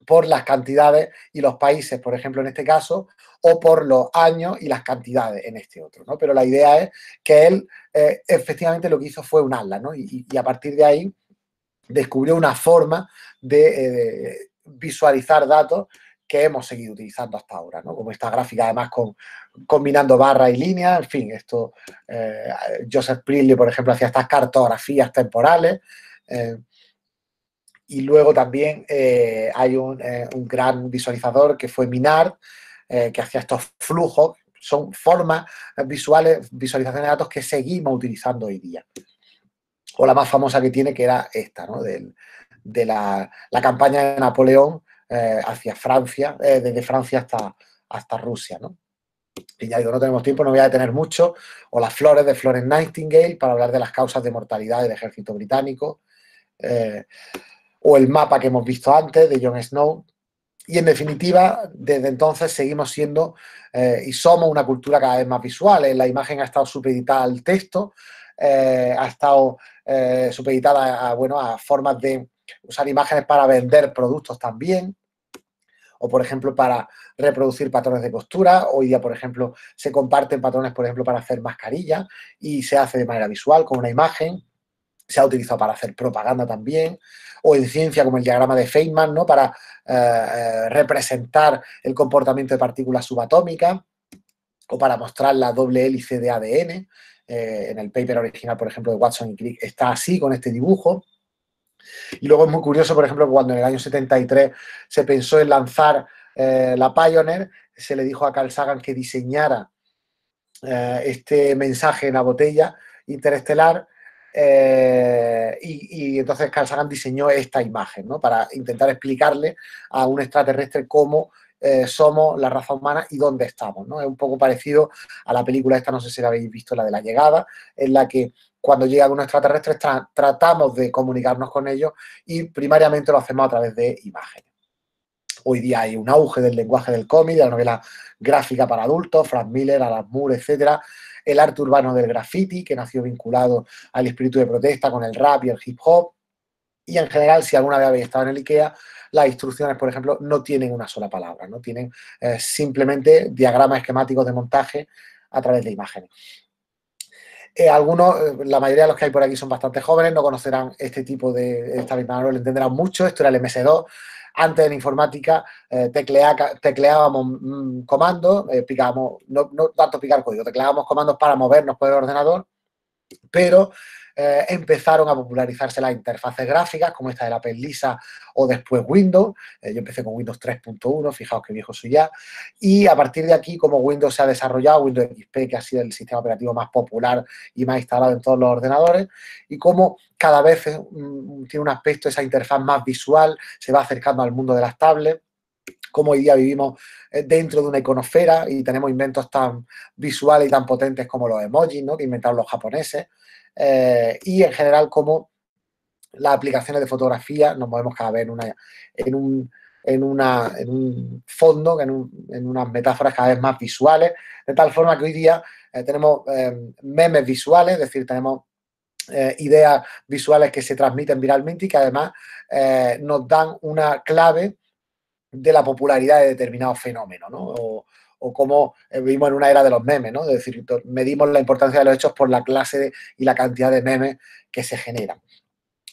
por las cantidades y los países, por ejemplo, en este caso, o por los años y las cantidades en este otro, ¿no? Pero la idea es que él eh, efectivamente lo que hizo fue un atlas, ¿no? Y, a partir de ahí descubrió una forma de eh, visualizar datos que hemos seguido utilizando hasta ahora, ¿no? Como esta gráfica, además, combinando barra y línea, en fin, esto, eh, Joseph Priestley, por ejemplo, hacía estas cartografías temporales. Eh, y luego también hay un, gran visualizador que fue Minard, que hacía estos flujos, son formas visuales, visualizaciones de datos que seguimos utilizando hoy día. O la más famosa que tiene, que era esta, ¿no? de la, campaña de Napoleón eh, hacia Francia, eh, desde Francia hasta, Rusia, ¿no? Y ya digo, no tenemos tiempo, no voy a detener mucho. O las flores de Florence Nightingale para hablar de las causas de mortalidad del ejército británico. Eh, o el mapa que hemos visto antes de Jon Snow. Y en definitiva, desde entonces seguimos siendo y somos una cultura cada vez más visual. La imagen ha estado supeditada al texto, ha estado supeditada a, bueno, a formas de usar imágenes para vender productos también o por ejemplo para reproducir patrones de costura. Hoy día, por ejemplo, se comparten patrones, por ejemplo, para hacer mascarillas y se hace de manera visual con una imagen. Se ha utilizado para hacer propaganda también, o en ciencia como el diagrama de Feynman, ¿no? Para eh, eh, representar el comportamiento de partículas subatómicas o para mostrar la doble hélice de ADN. Eh, en el paper original, por ejemplo, de Watson y Crick, está así, con este dibujo. Y luego es muy curioso, por ejemplo, cuando en el año 73 se pensó en lanzar eh, la Pioneer, se le dijo a Carl Sagan que diseñara eh, este mensaje en la botella interestelar eh, y, entonces Carl Sagan diseñó esta imagen, ¿no? Para intentar explicarle a un extraterrestre cómo somos la raza humana y dónde estamos, ¿no? Es un poco parecido a la película esta, no sé si la habéis visto, la de la llegada, en la que cuando llega unos extraterrestres tratamos de comunicarnos con ellos y primariamente lo hacemos a través de imágenes. Hoy día hay un auge del lenguaje del cómic, de la novela gráfica para adultos, Frank Miller, Alan Moore, etcétera, el arte urbano del graffiti, que nació vinculado al espíritu de protesta con el rap y el hip hop. Y en general, si alguna vez habéis estado en el IKEA, las instrucciones, por ejemplo, no tienen una sola palabra, no tienen eh, simplemente diagramas esquemáticos de montaje a través de imágenes. Eh, algunos, eh, la mayoría de los que hay por aquí son bastante jóvenes, no conocerán este tipo de esta misma lo entenderán mucho. Esto era el MS2. Antes en informática tecleábamos mm, comandos, picábamos, no, no tanto picar código, tecleábamos comandos para movernos por el ordenador, pero eh, empezaron a popularizarse las interfaces gráficas, como esta de la Lisa o después Windows. Eh, yo empecé con Windows 3.1, fijaos qué viejo soy ya. Y a partir de aquí, como Windows se ha desarrollado, Windows XP, que ha sido el sistema operativo más popular y más instalado en todos los ordenadores, y como cada vez tiene un aspecto, esa interfaz más visual, se va acercando al mundo de las tablets como hoy día vivimos eh, dentro de una iconosfera y tenemos inventos tan visuales y tan potentes como los emojis, ¿no? que inventaron los japoneses, eh, y en general como las aplicaciones de fotografía nos movemos cada vez en, una, en, un, en, una, en un fondo, en, en, unas metáforas cada vez más visuales, de tal forma que hoy día eh, tenemos eh, memes visuales, es decir, tenemos ideas visuales que se transmiten viralmente y que además nos dan una clave de la popularidad de determinados fenómenos, ¿no? Como eh, vivimos en una era de los memes, ¿no? Es decir, medimos la importancia de los hechos por la clase y la cantidad de memes que se generan.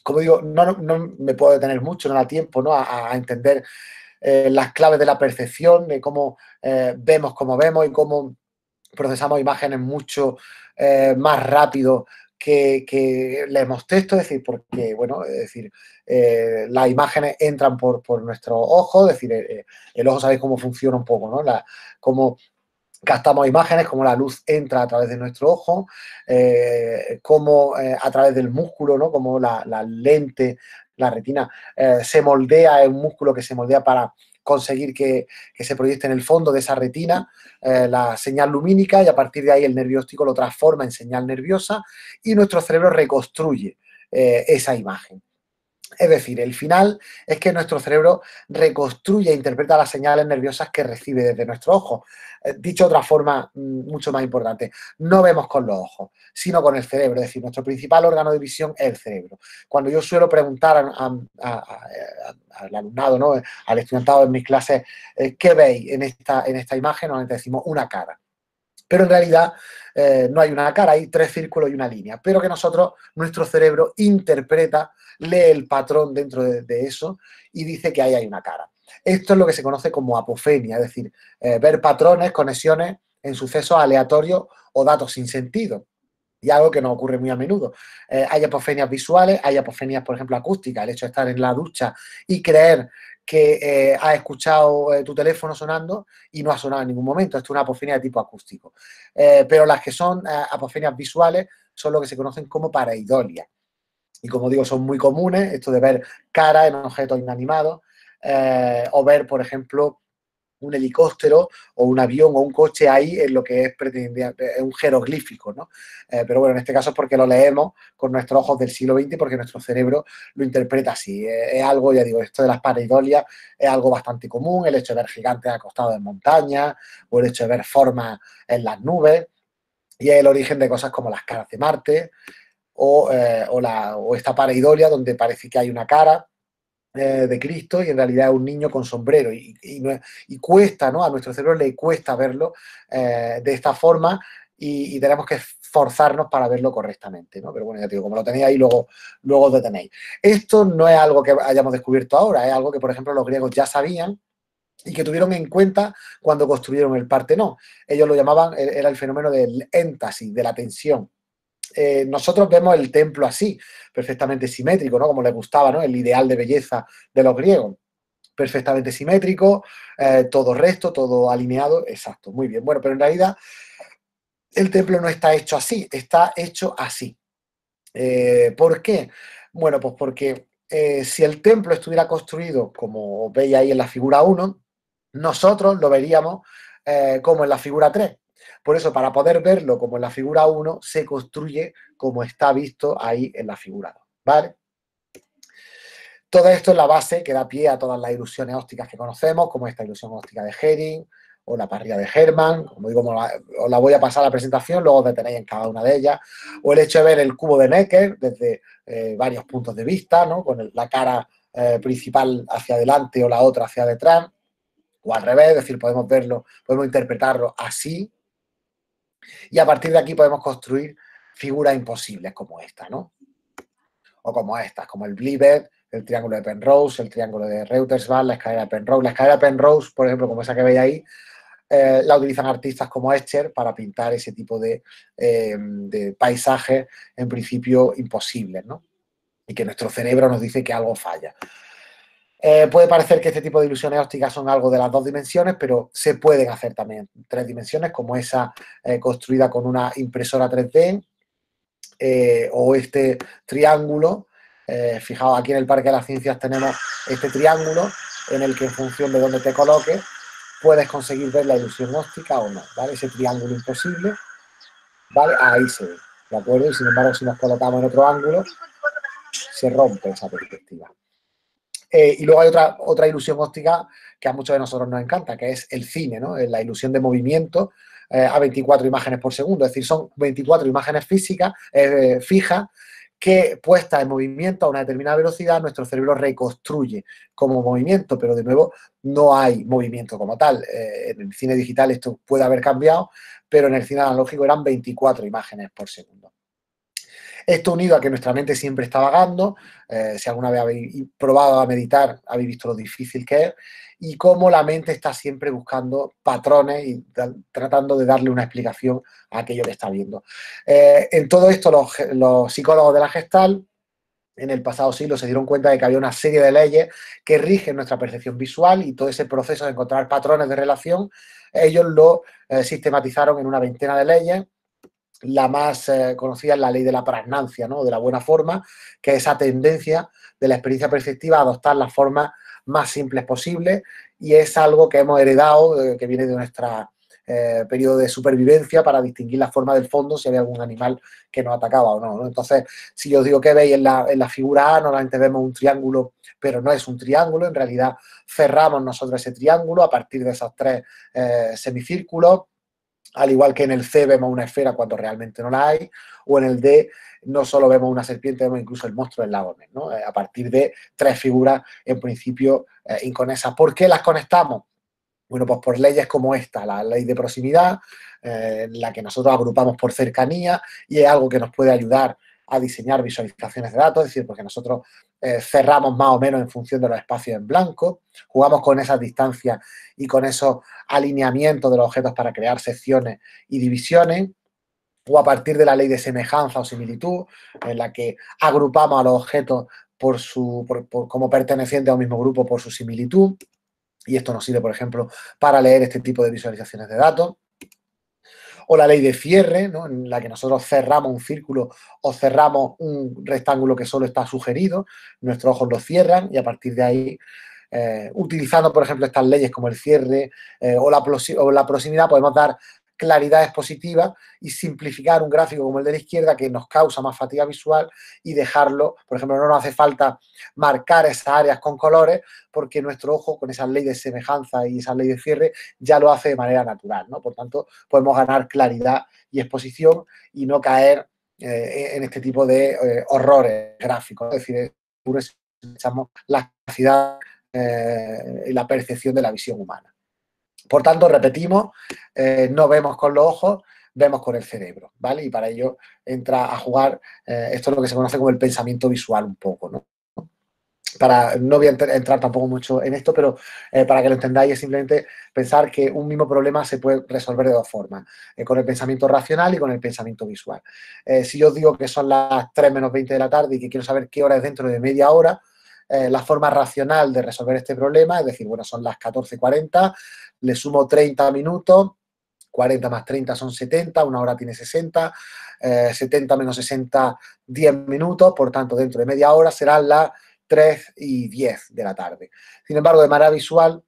Como digo, no, me puedo detener mucho, no da tiempo ¿no? A, entender eh, las claves de la percepción, de cómo eh, vemos como vemos y cómo procesamos imágenes mucho más rápido que, que, leemos texto, es decir, porque, bueno, es decir, las imágenes entran por, por nuestro ojo, es decir, el ojo sabéis cómo funciona un poco, ¿no? La, cómo captamos imágenes, cómo la luz entra a través de nuestro ojo, eh, cómo eh, a través del músculo, ¿no? Como la, lente, la retina, eh, se moldea, es un músculo que se moldea para conseguir que, se proyecte en el fondo de esa retina la señal lumínica y a partir de ahí el nervio óptico lo transforma en señal nerviosa y nuestro cerebro reconstruye esa imagen. Es decir, el final es que nuestro cerebro reconstruye e interpreta las señales nerviosas que recibe desde nuestro ojo. Eh, dicho de otra forma, mm, mucho más importante, no vemos con los ojos, sino con el cerebro. Es decir, nuestro principal órgano de visión es el cerebro. Cuando yo suelo preguntar al alumnado, ¿no? al estudiantado en mis clases, eh, ¿qué veis en esta, en esta imagen? Normalmente decimos una cara. Pero en realidad eh, no hay una cara, hay tres círculos y una línea. Pero que nosotros, nuestro cerebro interpreta lee el patrón dentro de, eso y dice que ahí hay una cara. Esto es lo que se conoce como apofenia, es decir, eh, ver patrones, conexiones en sucesos aleatorios o datos sin sentido. Y algo que no ocurre muy a menudo. Eh, hay apofenias visuales, hay apofenias, por ejemplo, acústicas, el hecho de estar en la ducha y creer que eh, has escuchado tu teléfono sonando y no ha sonado en ningún momento. Esto es una apofenia de tipo acústico. pero las que son apofenias visuales son lo que se conocen como pareidolia y como digo, son muy comunes, esto de ver cara en objetos inanimados, eh, o ver, por ejemplo, un helicóptero o un avión o un coche ahí en lo que es, es un jeroglífico, ¿no? Eh, pero bueno, en este caso es porque lo leemos con nuestros ojos del siglo XX, porque nuestro cerebro lo interpreta así. es algo, ya digo, esto de las pareidolias es algo bastante común, el hecho de ver gigantes acostados en montañas o el hecho de ver formas en las nubes, y es el origen de cosas como las caras de Marte, eh, o, o esta pareidolia donde parece que hay una cara de Cristo y en realidad es un niño con sombrero y, y, cuesta, ¿no? A nuestro cerebro le cuesta verlo eh, de esta forma y, tenemos que forzarnos para verlo correctamente, ¿no? Pero bueno, ya digo, como lo tenéis ahí, luego, luego lo tenéis. Esto no es algo que hayamos descubierto ahora, es algo que, por ejemplo, los griegos ya sabían y que tuvieron en cuenta cuando construyeron el Partenón. Ellos lo llamaban, era el fenómeno del éntasis, de la tensión. Eh, nosotros vemos el templo así, perfectamente simétrico, ¿no? Como les gustaba, ¿no? El ideal de belleza de los griegos. Perfectamente simétrico, eh, todo recto, todo alineado, exacto, muy bien. Bueno, pero en realidad el templo no está hecho así, está hecho así. Eh, ¿Por qué? Bueno, pues porque si el templo estuviera construido, como veis ahí en la figura 1, nosotros lo veríamos como en la figura 3. Por eso, para poder verlo como en la figura 1, se construye como está visto ahí en la figura 2. ¿Vale? Todo esto es la base que da pie a todas las ilusiones ópticas que conocemos, como esta ilusión óptica de Hering o la parrilla de Hermann. Como digo, os la voy a pasar a la presentación, luego os detenéis en cada una de ellas. O el hecho de ver el cubo de Necker desde eh, varios puntos de vista, ¿no? con la cara eh, principal hacia adelante o la otra hacia detrás, o al revés, es decir, podemos verlo, podemos interpretarlo así, y a partir de aquí podemos construir figuras imposibles como esta, ¿no? O como estas, como el Blivet, el triángulo de Penrose, el triángulo de Reutersbach, la escalera de Penrose. La escalera de Penrose, por ejemplo, como esa que veis ahí, eh, la utilizan artistas como Escher para pintar ese tipo de, eh, de paisajes, en principio, imposibles, ¿no? Y que nuestro cerebro nos dice que algo falla. Eh, puede parecer que este tipo de ilusiones ópticas son algo de las dos dimensiones, pero se pueden hacer también tres dimensiones, como esa eh, construida con una impresora 3D eh, o este triángulo. fijaos, aquí en el Parque de las Ciencias tenemos este triángulo en el que en función de dónde te coloques puedes conseguir ver la ilusión óptica o no, ¿vale? Ese triángulo imposible, ¿vale? Ahí se ve, ¿de acuerdo? Y sin embargo, si nos colocamos en otro ángulo, se rompe esa perspectiva. Eh, y luego hay otra, otra ilusión óptica que a muchos de nosotros nos encanta, que es el cine, ¿no? la ilusión de movimiento eh, a 24 imágenes por segundo. Es decir, son 24 imágenes físicas, eh, fijas, que puestas en movimiento a una determinada velocidad, nuestro cerebro reconstruye como movimiento, pero de nuevo no hay movimiento como tal. en el cine digital esto puede haber cambiado, pero en el cine analógico eran 24 imágenes por segundo. Esto unido a que nuestra mente siempre está vagando, eh, si alguna vez habéis probado a meditar, habéis visto lo difícil que es, y cómo la mente está siempre buscando patrones y tratando de darle una explicación a aquello que está viendo. Eh, en todo esto, los, psicólogos de la gestal en el pasado siglo se dieron cuenta de que había una serie de leyes que rigen nuestra percepción visual y todo ese proceso de encontrar patrones de relación, ellos lo eh, sistematizaron en una veintena de leyes la más eh, conocida es la ley de la pragnancia, ¿no? de la buena forma, que es esa tendencia de la experiencia perceptiva a adoptar las formas más simples posibles y es algo que hemos heredado, eh, que viene de nuestra eh, periodo de supervivencia para distinguir la forma del fondo si había algún animal que nos atacaba o no. Entonces, si yo os digo que veis en la, en la figura A, normalmente vemos un triángulo, pero no es un triángulo, en realidad cerramos nosotros ese triángulo a partir de esos tres semicírculos al igual que en el C vemos una esfera cuando realmente no la hay, o en el D no solo vemos una serpiente, vemos incluso el monstruo del lago ¿no? Eh, a partir de tres figuras, en principio, eh, inconexas. ¿Por qué las conectamos? Bueno, pues por leyes como esta, la ley de proximidad, eh, la que nosotros agrupamos por cercanía, y es algo que nos puede ayudar a diseñar visualizaciones de datos, es decir, porque nosotros eh, cerramos más o menos en función de los espacios en blanco, jugamos con esas distancias y con esos alineamientos de los objetos para crear secciones y divisiones, o a partir de la ley de semejanza o similitud, en la que agrupamos a los objetos por su, como pertenecientes a un mismo grupo por su similitud, y esto nos sirve, por ejemplo, para leer este tipo de visualizaciones de datos O la ley de cierre, ¿no? en la que nosotros cerramos un círculo o cerramos un rectángulo que solo está sugerido, nuestros ojos lo cierran y a partir de ahí, eh, utilizando, por ejemplo, estas leyes como el cierre eh, o, la o la proximidad, podemos dar claridad expositiva y simplificar un gráfico como el de la izquierda que nos causa más fatiga visual y dejarlo, por ejemplo, no nos hace falta marcar esas áreas con colores porque nuestro ojo con esa ley de semejanza y esa ley de cierre ya lo hace de manera natural, ¿no? Por tanto, podemos ganar claridad y exposición y no caer eh, en este tipo de eh, horrores gráficos, es decir, echamos la capacidad eh, y la percepción de la visión humana. Por tanto, repetimos, eh, no vemos con los ojos, vemos con el cerebro, ¿vale? Y para ello entra a jugar, eh, esto es lo que se conoce como el pensamiento visual un poco, ¿no? Para, no voy a entrar tampoco mucho en esto, pero eh, para que lo entendáis es simplemente pensar que un mismo problema se puede resolver de dos formas, con el pensamiento racional y con el pensamiento visual. si yo os digo que son las 3 menos 20 de la tarde y que quiero saber qué hora es dentro de media hora, la forma racional de resolver este problema es decir, bueno, son las 14.40, le sumo 30 minutos, 40 más 30 son 70, una hora tiene 60, 70 eh, menos 60, 10 minutos, por tanto, dentro de media hora serán las 3 y 10 de la tarde. Sin embargo, de manera visual,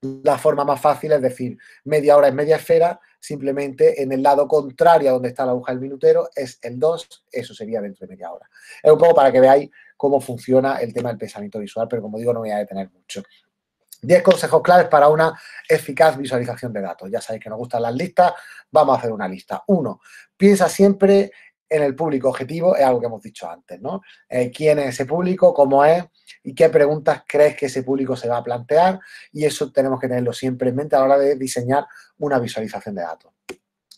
la forma más fácil es decir, media hora es media esfera, simplemente en el lado contrario a donde está la aguja del minutero es el 2, eso sería dentro de media hora. Es un poco para que veáis cómo funciona el tema del pensamiento visual, pero como digo, no voy a detener mucho. 10 consejos claves para una eficaz visualización de datos. Ya sabéis que nos gustan las listas, vamos a hacer una lista. Uno, piensa siempre en el público objetivo, es algo que hemos dicho antes, ¿no? Eh, ¿Quién es ese público? ¿Cómo es? ¿Y qué preguntas crees que ese público se va a plantear? Y eso tenemos que tenerlo siempre en mente a la hora de diseñar una visualización de datos.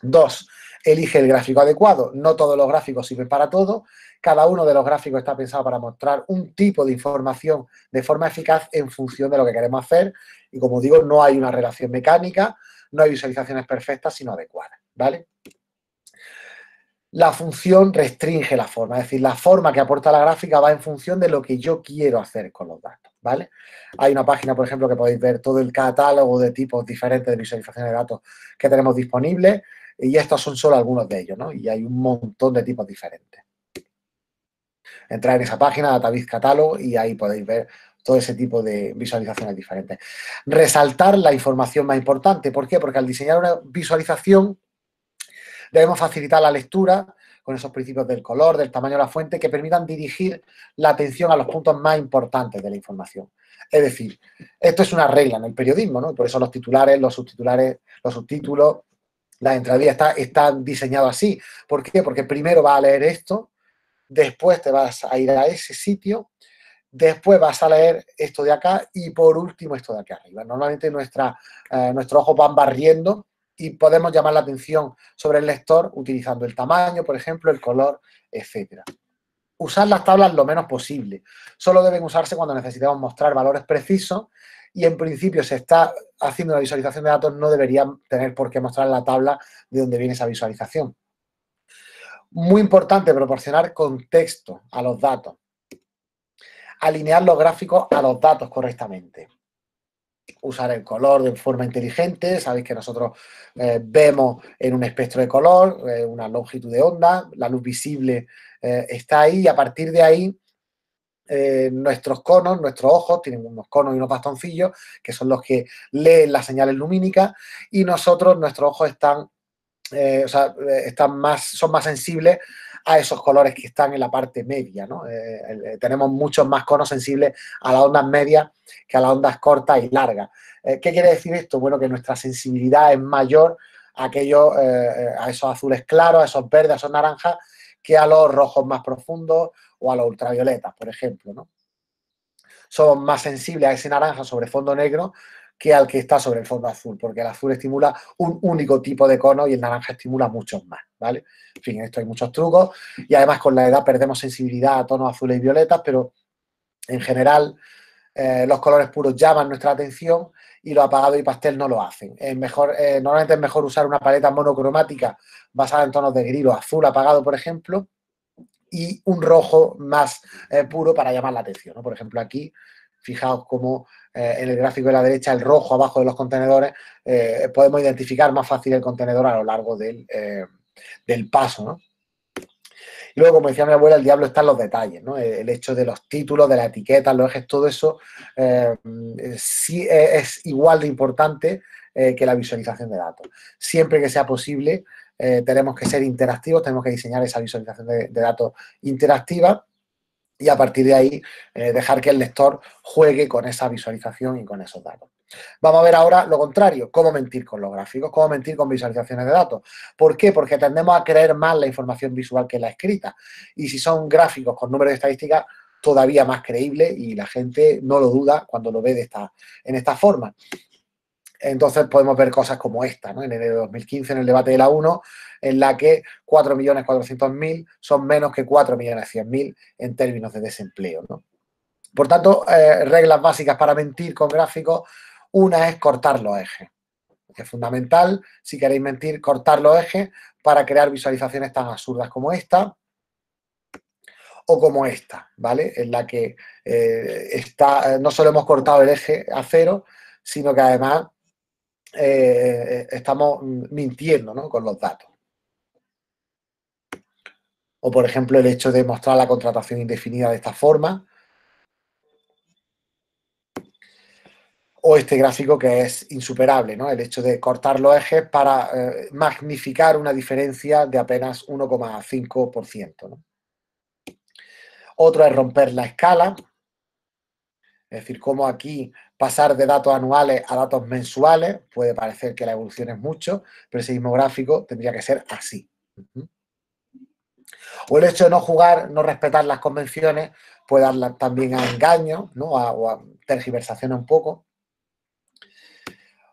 Dos, elige el gráfico adecuado. No todos los gráficos sirven para todo. Cada uno de los gráficos está pensado para mostrar un tipo de información de forma eficaz en función de lo que queremos hacer. Y como digo, no hay una relación mecánica, no hay visualizaciones perfectas, sino adecuadas. ¿Vale? La función restringe la forma, es decir, la forma que aporta la gráfica va en función de lo que yo quiero hacer con los datos, ¿vale? Hay una página, por ejemplo, que podéis ver todo el catálogo de tipos diferentes de visualización de datos que tenemos disponibles y estos son solo algunos de ellos, ¿no? Y hay un montón de tipos diferentes. Entrar en esa página, Dataviz Catálogo, y ahí podéis ver todo ese tipo de visualizaciones diferentes. Resaltar la información más importante. ¿Por qué? Porque al diseñar una visualización debemos facilitar la lectura con esos principios del color, del tamaño de la fuente, que permitan dirigir la atención a los puntos más importantes de la información. Es decir, esto es una regla en el periodismo, ¿no? Por eso los titulares, los subtitulares, los subtítulos, la entradilla está, está diseñado así. ¿Por qué? Porque primero va a leer esto, después te vas a ir a ese sitio, después vas a leer esto de acá y por último esto de aquí arriba. Normalmente nuestra, eh, nuestros ojos van barriendo y podemos llamar la atención sobre el lector utilizando el tamaño, por ejemplo, el color, etcétera. Usar las tablas lo menos posible. Solo deben usarse cuando necesitamos mostrar valores precisos y en principio se está haciendo una visualización de datos, no deberían tener por qué mostrar la tabla de donde viene esa visualización. Muy importante proporcionar contexto a los datos. Alinear los gráficos a los datos correctamente. Usar el color de forma inteligente. Sabéis que nosotros eh, vemos en un espectro de color, eh, una longitud de onda, la luz visible eh, está ahí y a partir de ahí nuestros conos, nuestros ojos, tienen unos conos y unos bastoncillos, que son los que leen las señales lumínicas, y nosotros, nuestros ojos están, eh, o sea, eh, están más, son más sensibles a esos colores que están en la parte media, ¿no? tenemos muchos más conos sensibles a las ondas medias que a las ondas cortas y largas. ¿Qué quiere decir esto? Bueno, que nuestra sensibilidad es mayor a, aquellos, a esos azules claros, a esos verdes, a esos naranjas, que a los rojos más profundos o a los ultravioletas, por ejemplo. ¿no? Somos más sensibles a ese naranja sobre fondo negro que al que está sobre el fondo azul, porque el azul estimula un único tipo de cono y el naranja estimula muchos más, ¿vale? En fin, en esto hay muchos trucos y además con la edad perdemos sensibilidad a tonos azules y violetas, pero en general eh, los colores puros llaman nuestra atención y los apagados y pastel no lo hacen. Mejor, eh, normalmente es mejor usar una paleta monocromática basada en tonos de gris o azul apagado, por ejemplo, y un rojo más eh, puro para llamar la atención. Por ejemplo, aquí, fijaos cómo eh, en el gráfico de la derecha, el rojo abajo de los contenedores, eh, podemos identificar más fácil el contenedor a lo largo del, del paso, ¿no? Y luego, como decía mi abuela, el diablo está en los detalles, ¿no? El hecho de los títulos, de la etiqueta, los ejes, todo eso sí es igual de importante que la visualización de datos. Siempre que sea posible, tenemos que ser interactivos, tenemos que diseñar esa visualización de datos interactiva y a partir de ahí eh, dejar que el lector juegue con esa visualización y con esos datos. Vamos a ver ahora lo contrario, cómo mentir con los gráficos, cómo mentir con visualizaciones de datos. ¿Por qué? Porque tendemos a creer más la información visual que la escrita. Y si son gráficos con números de estadística, todavía más creíble y la gente no lo duda cuando lo ve de esta, en esta forma. Entonces podemos ver cosas como esta, ¿no? En enero de 2015, en el debate de la 1, en la que 4.400.000 son menos que 4.100.000 en términos de desempleo, ¿no? Por tanto, eh, reglas básicas para mentir con gráficos, una es cortar los ejes. Es fundamental, si queréis mentir, cortar los ejes para crear visualizaciones tan absurdas como esta o como esta, ¿vale? En la que eh, está, no solo hemos cortado el eje a cero, sino que además eh, estamos mintiendo con los datos. O, por ejemplo, el hecho de mostrar la contratación indefinida de esta forma. O este gráfico que es insuperable, ¿no? El hecho de cortar los ejes para eh, magnificar una diferencia de apenas 1,5%. Otro es romper la escala. Es decir, como aquí pasar de datos anuales a datos mensuales, puede parecer que la evolución es mucho, pero ese mismo gráfico tendría que ser así. O el hecho de no jugar, no respetar las convenciones, puede dar también a engaño, ¿no? o a tergiversación un poco.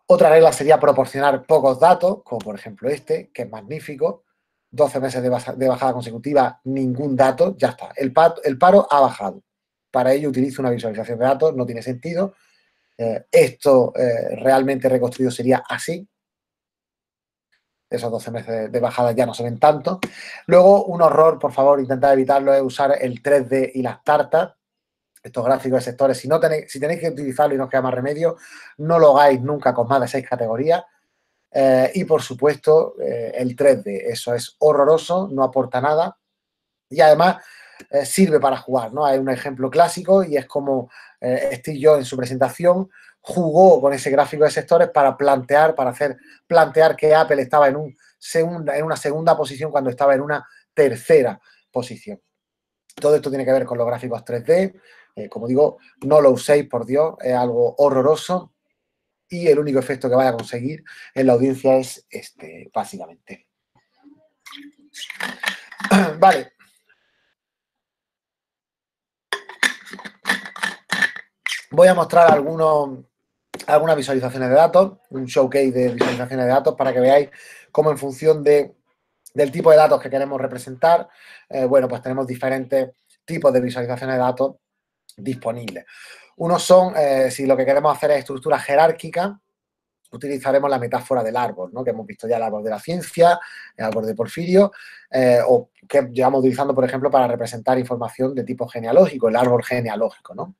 Otra regla sería proporcionar pocos datos, como por ejemplo este, que es magnífico. 12 meses de, bajada consecutiva, ningún dato, ya está. El, el paro ha bajado. Para ello utilizo una visualización de datos, no tiene sentido. Eh, esto eh, realmente reconstruido sería así. Esos 12 meses de bajada ya no se ven tanto. Luego, un horror, por favor, intentad evitarlo, es usar el 3D y las tartas. Estos gráficos de sectores, si, no tenéis, si tenéis que utilizarlo y no queda más remedio, no lo hagáis nunca con más de seis categorías. Eh, y, por supuesto, el 3D. Eso es horroroso, no aporta nada. Y además, sirve para jugar, ¿no? Hay un ejemplo clásico y es como eh, Steve en su presentación jugó con ese gráfico de sectores para plantear, para hacer plantear que Apple estaba en, un segunda, en una segunda posición cuando estaba en una tercera posición. Todo esto tiene que ver con los gráficos 3D. Eh, como digo, no lo uséis, por Dios, es algo horroroso. Y el único efecto que vaya a conseguir en la audiencia es este, básicamente. [clears throat] Vale, Voy a mostrar algunos, algunas visualizaciones de datos, un showcase de visualizaciones de datos para que veáis cómo en función de, del tipo de datos que queremos representar, eh, bueno, pues tenemos diferentes tipos de visualizaciones de datos disponibles. Unos son, eh, si lo que queremos hacer es estructura jerárquica, utilizaremos la metáfora del árbol, ¿no? que hemos visto ya el árbol de la ciencia, el árbol de Porfirio, eh, o que llevamos utilizando, por ejemplo, para representar información de tipo genealógico, el árbol genealógico. ¿no?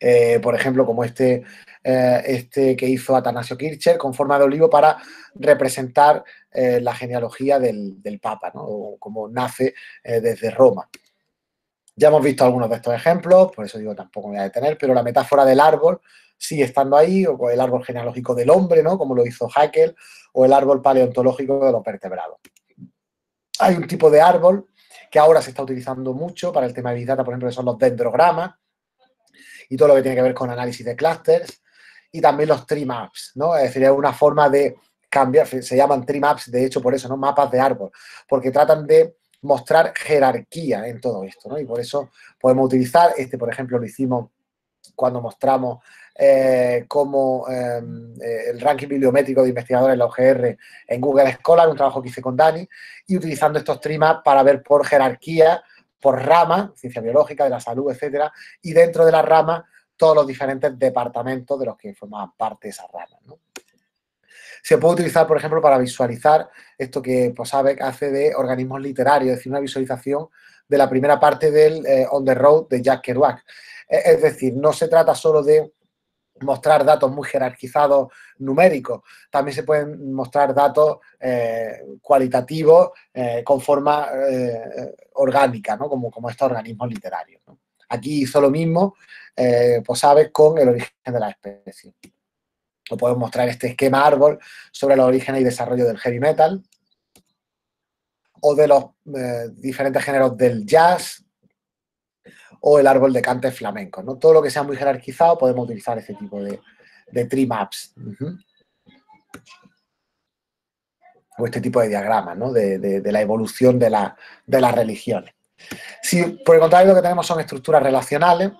Eh, por ejemplo, como este, eh, este que hizo Atanasio Kircher con forma de olivo para representar eh, la genealogía del, Papa, ¿no? como nace desde Roma. Ya hemos visto algunos de estos ejemplos, por eso digo tampoco me voy a detener, pero la metáfora del árbol sigue estando ahí, o el árbol genealógico del hombre, ¿no? como lo hizo Haeckel, o el árbol paleontológico de los vertebrados. Hay un tipo de árbol que ahora se está utilizando mucho para el tema de Big Data, por ejemplo, que son los dendrogramas, y todo lo que tiene que ver con análisis de clusters y también los tree maps, ¿no? Es decir, es una forma de cambiar, se llaman tree maps, de hecho, por eso, ¿no? Mapas de árbol, porque tratan de mostrar jerarquía en todo esto, ¿no? Y por eso podemos utilizar, este, por ejemplo, lo hicimos cuando mostramos eh, como em, eh, el ranking bibliométrico de investigadores en la OGR en Google Scholar, un trabajo que hice con Dani, y utilizando estos tree maps para ver por jerarquía por rama, ciencia biológica, de la salud, etcétera, y dentro de la rama todos los diferentes departamentos de los que formaban parte de esa rama. Se puede utilizar, por ejemplo, para visualizar esto que pues, que hace de organismos literarios, es decir, una visualización de la primera parte del eh, On the Road de Jack Kerouac. Es decir, no se trata solo de mostrar datos muy jerarquizados numéricos, también se pueden mostrar datos eh, cualitativos eh, con forma orgánica, ¿no? como, como estos organismos literarios. Aquí hizo lo mismo, pues sabes, con el origen de la especie. O podemos mostrar este esquema árbol sobre los orígenes y desarrollo del heavy metal o de los diferentes géneros del jazz, o el árbol de cantes flamenco. ¿no? Todo lo que sea muy jerarquizado podemos utilizar este tipo de, tree maps. O este tipo de diagramas ¿no? de, la evolución de, las religiones. Si por el contrario lo que tenemos son estructuras relacionales,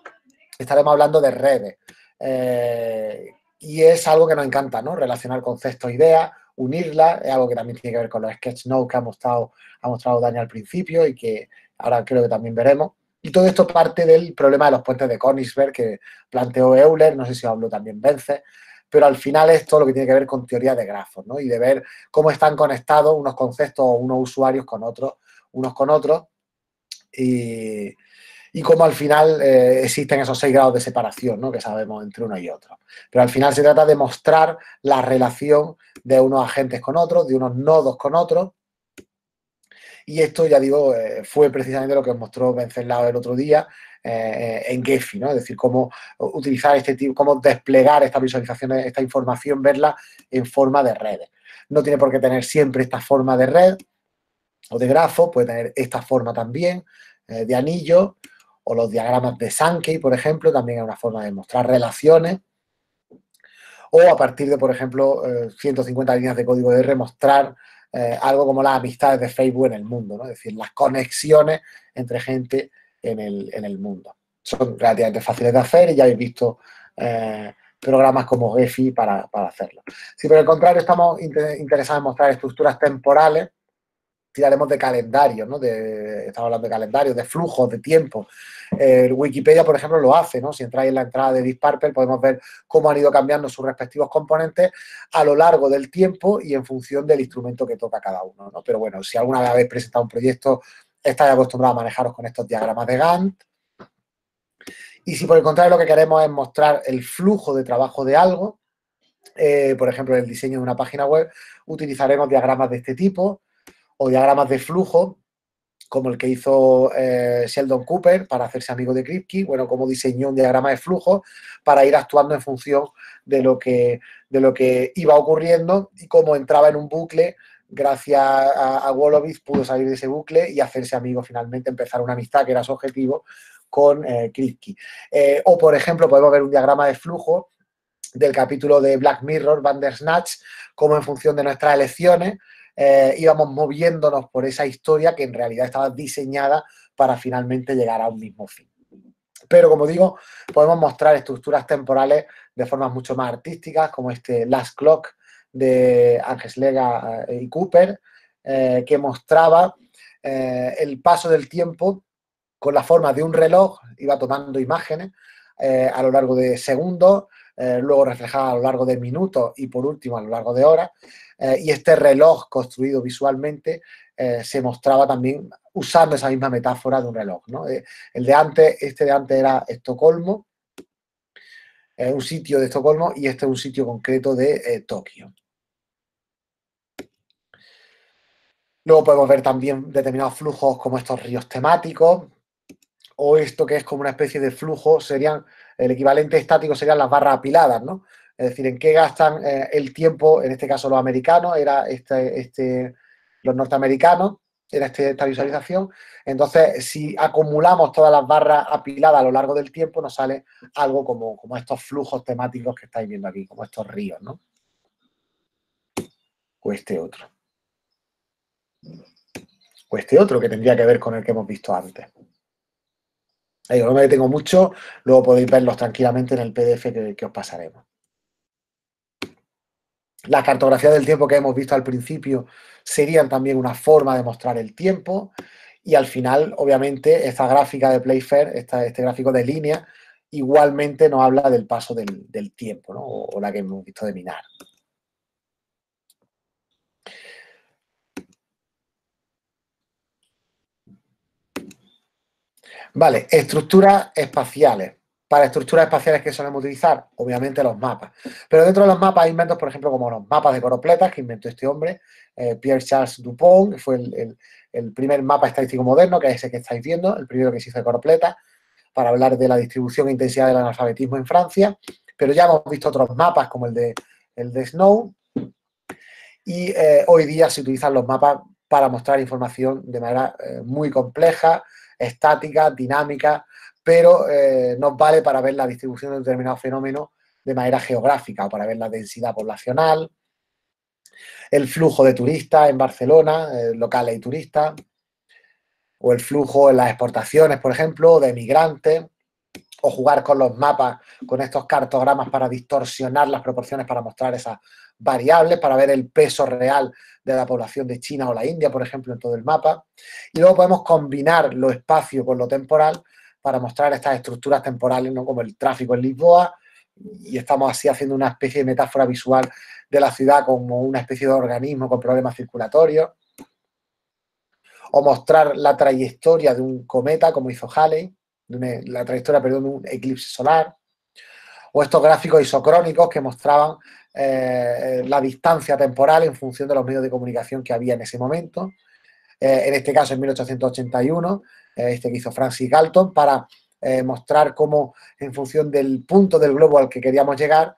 estaremos hablando de redes. Eh, y es algo que nos encanta, ¿no? Relacionar conceptos, ideas, unirlas, es algo que también tiene que ver con los sketch notes que ha mostrado, ha mostrado Dani al principio y que ahora creo que también veremos. Y todo esto parte del problema de los puentes de Königsberg que planteó Euler, no sé si habló también Vence, pero al final es todo lo que tiene que ver con teoría de grafos, ¿no? Y de ver cómo están conectados unos conceptos o unos usuarios con otros, unos con otros, y, y cómo al final eh, existen esos seis grados de separación, ¿no? Que sabemos entre uno y otro. Pero al final se trata de mostrar la relación de unos agentes con otros, de unos nodos con otros, y esto, ya digo, eh, fue precisamente lo que mostró Venceslao el otro día eh, en Gephi, ¿no? Es decir, cómo utilizar este tipo, cómo desplegar estas visualizaciones, esta información, verla en forma de redes. No tiene por qué tener siempre esta forma de red o de grafo, puede tener esta forma también eh, de anillo o los diagramas de Sankey, por ejemplo, también es una forma de mostrar relaciones o a partir de, por ejemplo, 150 líneas de código de R, mostrar eh, algo como las amistades de Facebook en el mundo, ¿no? es decir, las conexiones entre gente en el, mundo. Son relativamente fáciles de hacer y ya habéis visto eh, programas como Gephi para, hacerlo. Si por el contrario estamos interesados en mostrar estructuras temporales, tiraremos de calendario, ¿no? Estamos hablando de calendario, de flujos, de tiempo. Wikipedia, por ejemplo, lo hace, ¿no? Si entráis en la entrada de Disparper podemos ver cómo han ido cambiando sus respectivos componentes a lo largo del tiempo y en función del instrumento que toca cada uno, ¿no? Pero bueno, si alguna vez habéis presentado un proyecto, estáis acostumbrados a manejaros con estos diagramas de Gantt. Y si por el contrario lo que queremos es mostrar el flujo de trabajo de algo, eh, por ejemplo, el diseño de una página web, utilizaremos diagramas de este tipo o diagramas de flujo como el que hizo eh, Sheldon Cooper para hacerse amigo de Kripke, bueno, como diseñó un diagrama de flujo para ir actuando en función de lo que, de lo que iba ocurriendo y cómo entraba en un bucle, gracias a, a pudo salir de ese bucle y hacerse amigo finalmente, empezar una amistad que era su objetivo con eh, Kripke. Eh, o, por ejemplo, podemos ver un diagrama de flujo del capítulo de Black Mirror, Bandersnatch, como en función de nuestras elecciones, eh, íbamos moviéndonos por esa historia que en realidad estaba diseñada para finalmente llegar a un mismo fin. Pero como digo, podemos mostrar estructuras temporales de formas mucho más artísticas, como este Last Clock de Ángel Lega eh, y Cooper, eh, que mostraba el paso del tiempo con la forma de un reloj, iba tomando imágenes a lo largo de segundos, luego reflejaba a lo largo de minutos y por último a lo largo de horas. Eh, y este reloj construido visualmente eh, se mostraba también usando esa misma metáfora de un reloj. Eh, el de antes, este de antes era Estocolmo, un sitio de Estocolmo y este es un sitio concreto de Tokio. Luego podemos ver también determinados flujos como estos ríos temáticos o esto que es como una especie de flujo, serían, el equivalente estático serían las barras apiladas, ¿no? Es decir, en qué gastan eh, el tiempo, en este caso los americanos, era este, este, los norteamericanos, era este, esta visualización. Entonces, si acumulamos todas las barras apiladas a lo largo del tiempo, nos sale algo como, como estos flujos temáticos que estáis viendo aquí, como estos ríos, ¿no? O este otro. O este otro que tendría que ver con el que hemos visto antes. No me detengo mucho, luego podéis verlos tranquilamente en el PDF que os pasaremos. La cartografía del tiempo que hemos visto al principio serían también una forma de mostrar el tiempo. Y al final, obviamente, esta gráfica de Playfair, este gráfico de línea, igualmente nos habla del paso del, tiempo, ¿no? o, la que hemos visto de minar. Vale, estructuras espaciales. Para estructuras espaciales que solemos utilizar, obviamente los mapas. Pero dentro de los mapas hay inventos, por ejemplo, como los mapas de coropletas que inventó este hombre, eh, Pierre Charles Dupont, que fue el, primer mapa estadístico moderno, que es ese que estáis viendo, el primero que se hizo de coropletas, para hablar de la distribución e intensidad del analfabetismo en Francia. Pero ya hemos visto otros mapas como el de, el de Snow. Y eh, hoy día se utilizan los mapas para mostrar información de manera eh, muy compleja, estática, dinámica, pero eh, nos vale para ver la distribución de un determinado fenómeno de manera geográfica o para ver la densidad poblacional, el flujo de turistas en Barcelona, eh, locales y turistas, o el flujo en las exportaciones, por ejemplo, de migrantes, o jugar con los mapas, con estos cartogramas para distorsionar las proporciones para mostrar esas variables, para ver el peso real de la población de China o la India, por ejemplo, en todo el mapa. Y luego podemos combinar lo espacio con lo temporal para mostrar estas estructuras temporales, ¿no? como el tráfico en Lisboa, y estamos así haciendo una especie de metáfora visual de la ciudad como una especie de organismo con problemas circulatorios, o mostrar la trayectoria de un cometa, como hizo Halley, la trayectoria, perdón, de un eclipse solar, o estos gráficos isocrónicos que mostraban eh, la distancia temporal en función de los medios de comunicación que había en ese momento. Eh, en este caso, en 1881, eh, este que hizo Francis Galton, para mostrar cómo, en función del punto del globo al que queríamos llegar,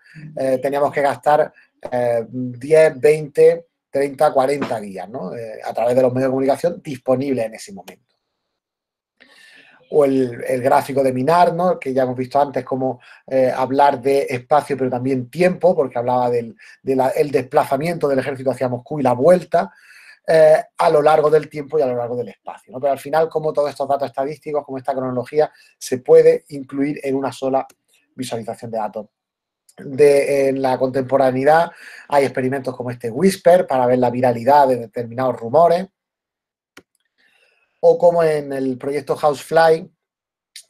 teníamos que gastar 10, 20, 30, 40 días, ¿no? a través de los medios de comunicación disponibles en ese momento o el, gráfico de Minar, ¿no? que ya hemos visto antes cómo eh, hablar de espacio pero también tiempo, porque hablaba del desplazamiento del ejército hacia Moscú y la vuelta eh, a lo largo del tiempo y a lo largo del espacio. Pero al final, como todos estos datos estadísticos, como esta cronología, se puede incluir en una sola visualización de datos. De, en la contemporaneidad hay experimentos como este Whisper para ver la viralidad de determinados rumores o como en el proyecto Housefly,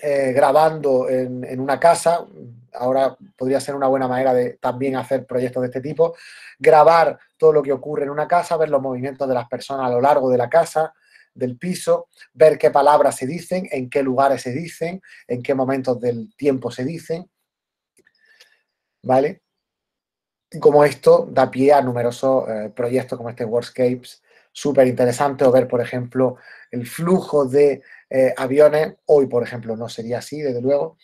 eh, grabando en, una casa, ahora podría ser una buena manera de también hacer proyectos de este tipo, grabar todo lo que ocurre en una casa, ver los movimientos de las personas a lo largo de la casa, del piso, ver qué palabras se dicen, en qué lugares se dicen, en qué momentos del tiempo se dicen, ¿vale? Y como esto da pie a numerosos eh, proyectos como este Wordscapes, súper interesante, o ver, por ejemplo, el flujo de eh, aviones. Hoy, por ejemplo, no sería así, desde luego.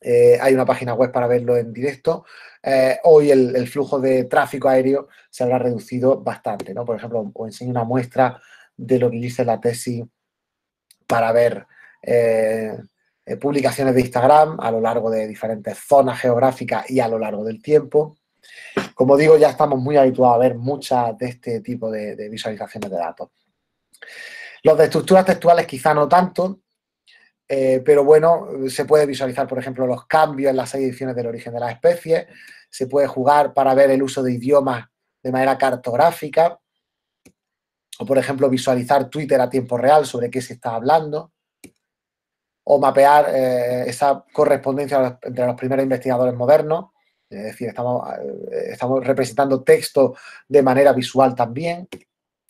Eh, hay una página web para verlo en directo. Eh, hoy el, flujo de tráfico aéreo se habrá reducido bastante, ¿no? Por ejemplo, os enseño una muestra de lo que dice la tesis para ver publicaciones de Instagram a lo largo de diferentes zonas geográficas y a lo largo del tiempo. Como digo, ya estamos muy habituados a ver muchas de este tipo de visualizaciones de datos. Los de estructuras textuales quizá no tanto, eh, pero bueno, se puede visualizar, por ejemplo, los cambios en las ediciones del origen de las especies, se puede jugar para ver el uso de idiomas de manera cartográfica, o por ejemplo, visualizar Twitter a tiempo real sobre qué se está hablando, o mapear eh, esa correspondencia entre los primeros investigadores modernos, es decir, estamos, eh, estamos representando texto de manera visual también.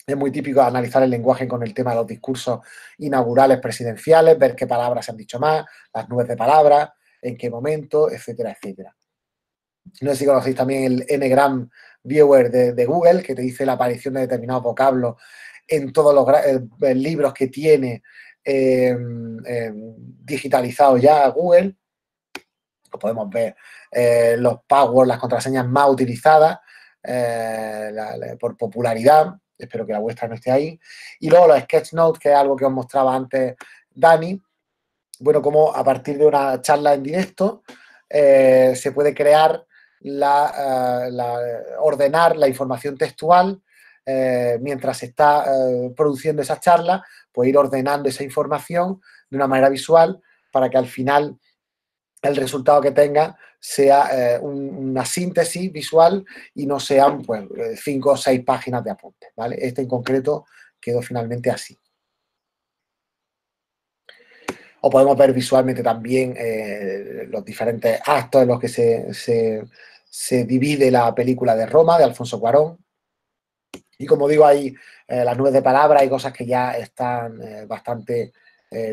Es muy típico analizar el lenguaje con el tema de los discursos inaugurales presidenciales, ver qué palabras se han dicho más, las nubes de palabras, en qué momento, etcétera, etcétera. No sé si conocéis también el Ngram Viewer de, Google, que te dice la aparición de determinados vocablos en todos los eh, libros que tiene em, digitalizados ya Google. Podemos ver eh, los passwords, las contraseñas más utilizadas eh, por popularidad espero que la vuestra no esté ahí. Y luego los sketch notes, que es algo que os mostraba antes Dani. Bueno, como a partir de una charla en directo eh, se puede crear, ordenar la información textual mientras se está produciendo esa charla, pues ir ordenando esa información de una manera visual para que al final el resultado que tenga sea eh, una síntesis visual y no sean pues, eh, cinco o seis páginas de apuntes. ¿vale? Este en concreto quedó finalmente así. O podemos ver visualmente también eh, los diferentes actos en los que se, divide la película de Roma, de Alfonso Cuarón. Y como digo, hay las nubes de palabras, hay cosas que ya están bastante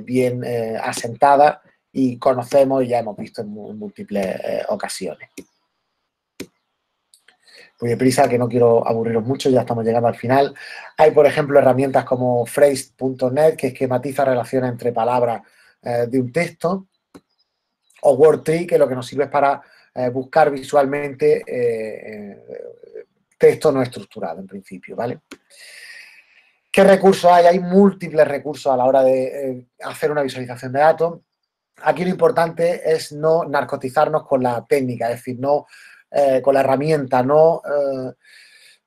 bien asentadas y conocemos y ya hemos visto en, múltiples ocasiones. Voy de prisa, que no quiero aburriros mucho, ya estamos llegando al final. Hay, por ejemplo, herramientas como phrase.net, que esquematiza relaciones entre palabras de un texto, o WordTree, que lo que nos sirve es para eh, buscar visualmente eh, eh, texto no estructurado en principio, ¿vale? ¿Qué recursos hay? Hay múltiples recursos a la hora de hacer una visualización de datos. Aquí lo importante es no narcotizarnos con la técnica, es decir, no con la herramienta, no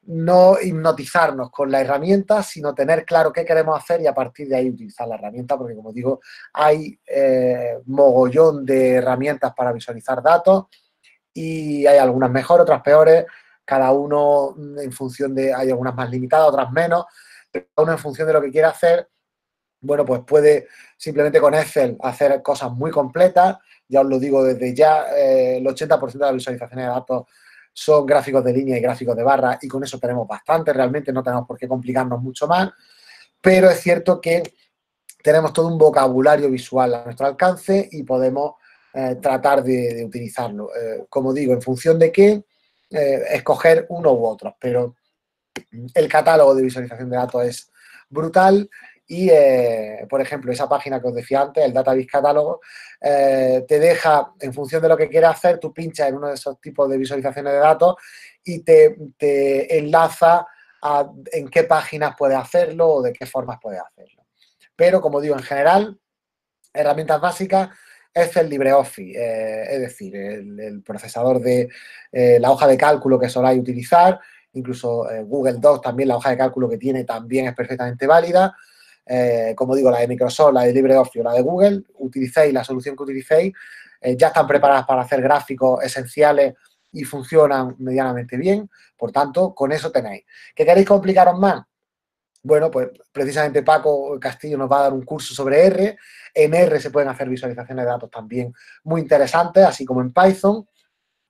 no hipnotizarnos con la herramienta, sino tener claro qué queremos hacer y a partir de ahí utilizar la herramienta, porque como digo, hay eh, mogollón de herramientas para visualizar datos y hay algunas mejores, otras peores, cada uno en función de, hay algunas más limitadas, otras menos, cada uno en función de lo que quiera hacer, bueno, pues puede simplemente con Excel hacer cosas muy completas, ya os lo digo desde ya, eh, el 80% de las visualizaciones de datos son gráficos de línea y gráficos de barra y con eso tenemos bastante, realmente no tenemos por qué complicarnos mucho más, pero es cierto que tenemos todo un vocabulario visual a nuestro alcance y podemos eh, tratar de, utilizarlo. Eh, como digo, en función de qué, escoger uno u otro, pero el catálogo de visualización de datos es brutal y, eh, por ejemplo, esa página que os decía antes, el Database Catálogo, eh, te deja, en función de lo que quieras hacer, tú pinchas en uno de esos tipos de visualizaciones de datos y te, enlaza a en qué páginas puedes hacerlo o de qué formas puedes hacerlo. Pero, como digo, en general, herramientas básicas es el LibreOffice, eh, es decir, el, procesador de la hoja de cálculo que soláis utilizar, incluso Google Docs también, la hoja de cálculo que tiene también es perfectamente válida. Eh, como digo, la de Microsoft, la de LibreOffice o la de Google, utilicéis la solución que utilicéis, eh, ya están preparadas para hacer gráficos esenciales y funcionan medianamente bien. Por tanto, con eso tenéis. ¿Qué queréis complicaros más? Bueno, pues precisamente Paco Castillo nos va a dar un curso sobre R. En R se pueden hacer visualizaciones de datos también muy interesantes, así como en Python.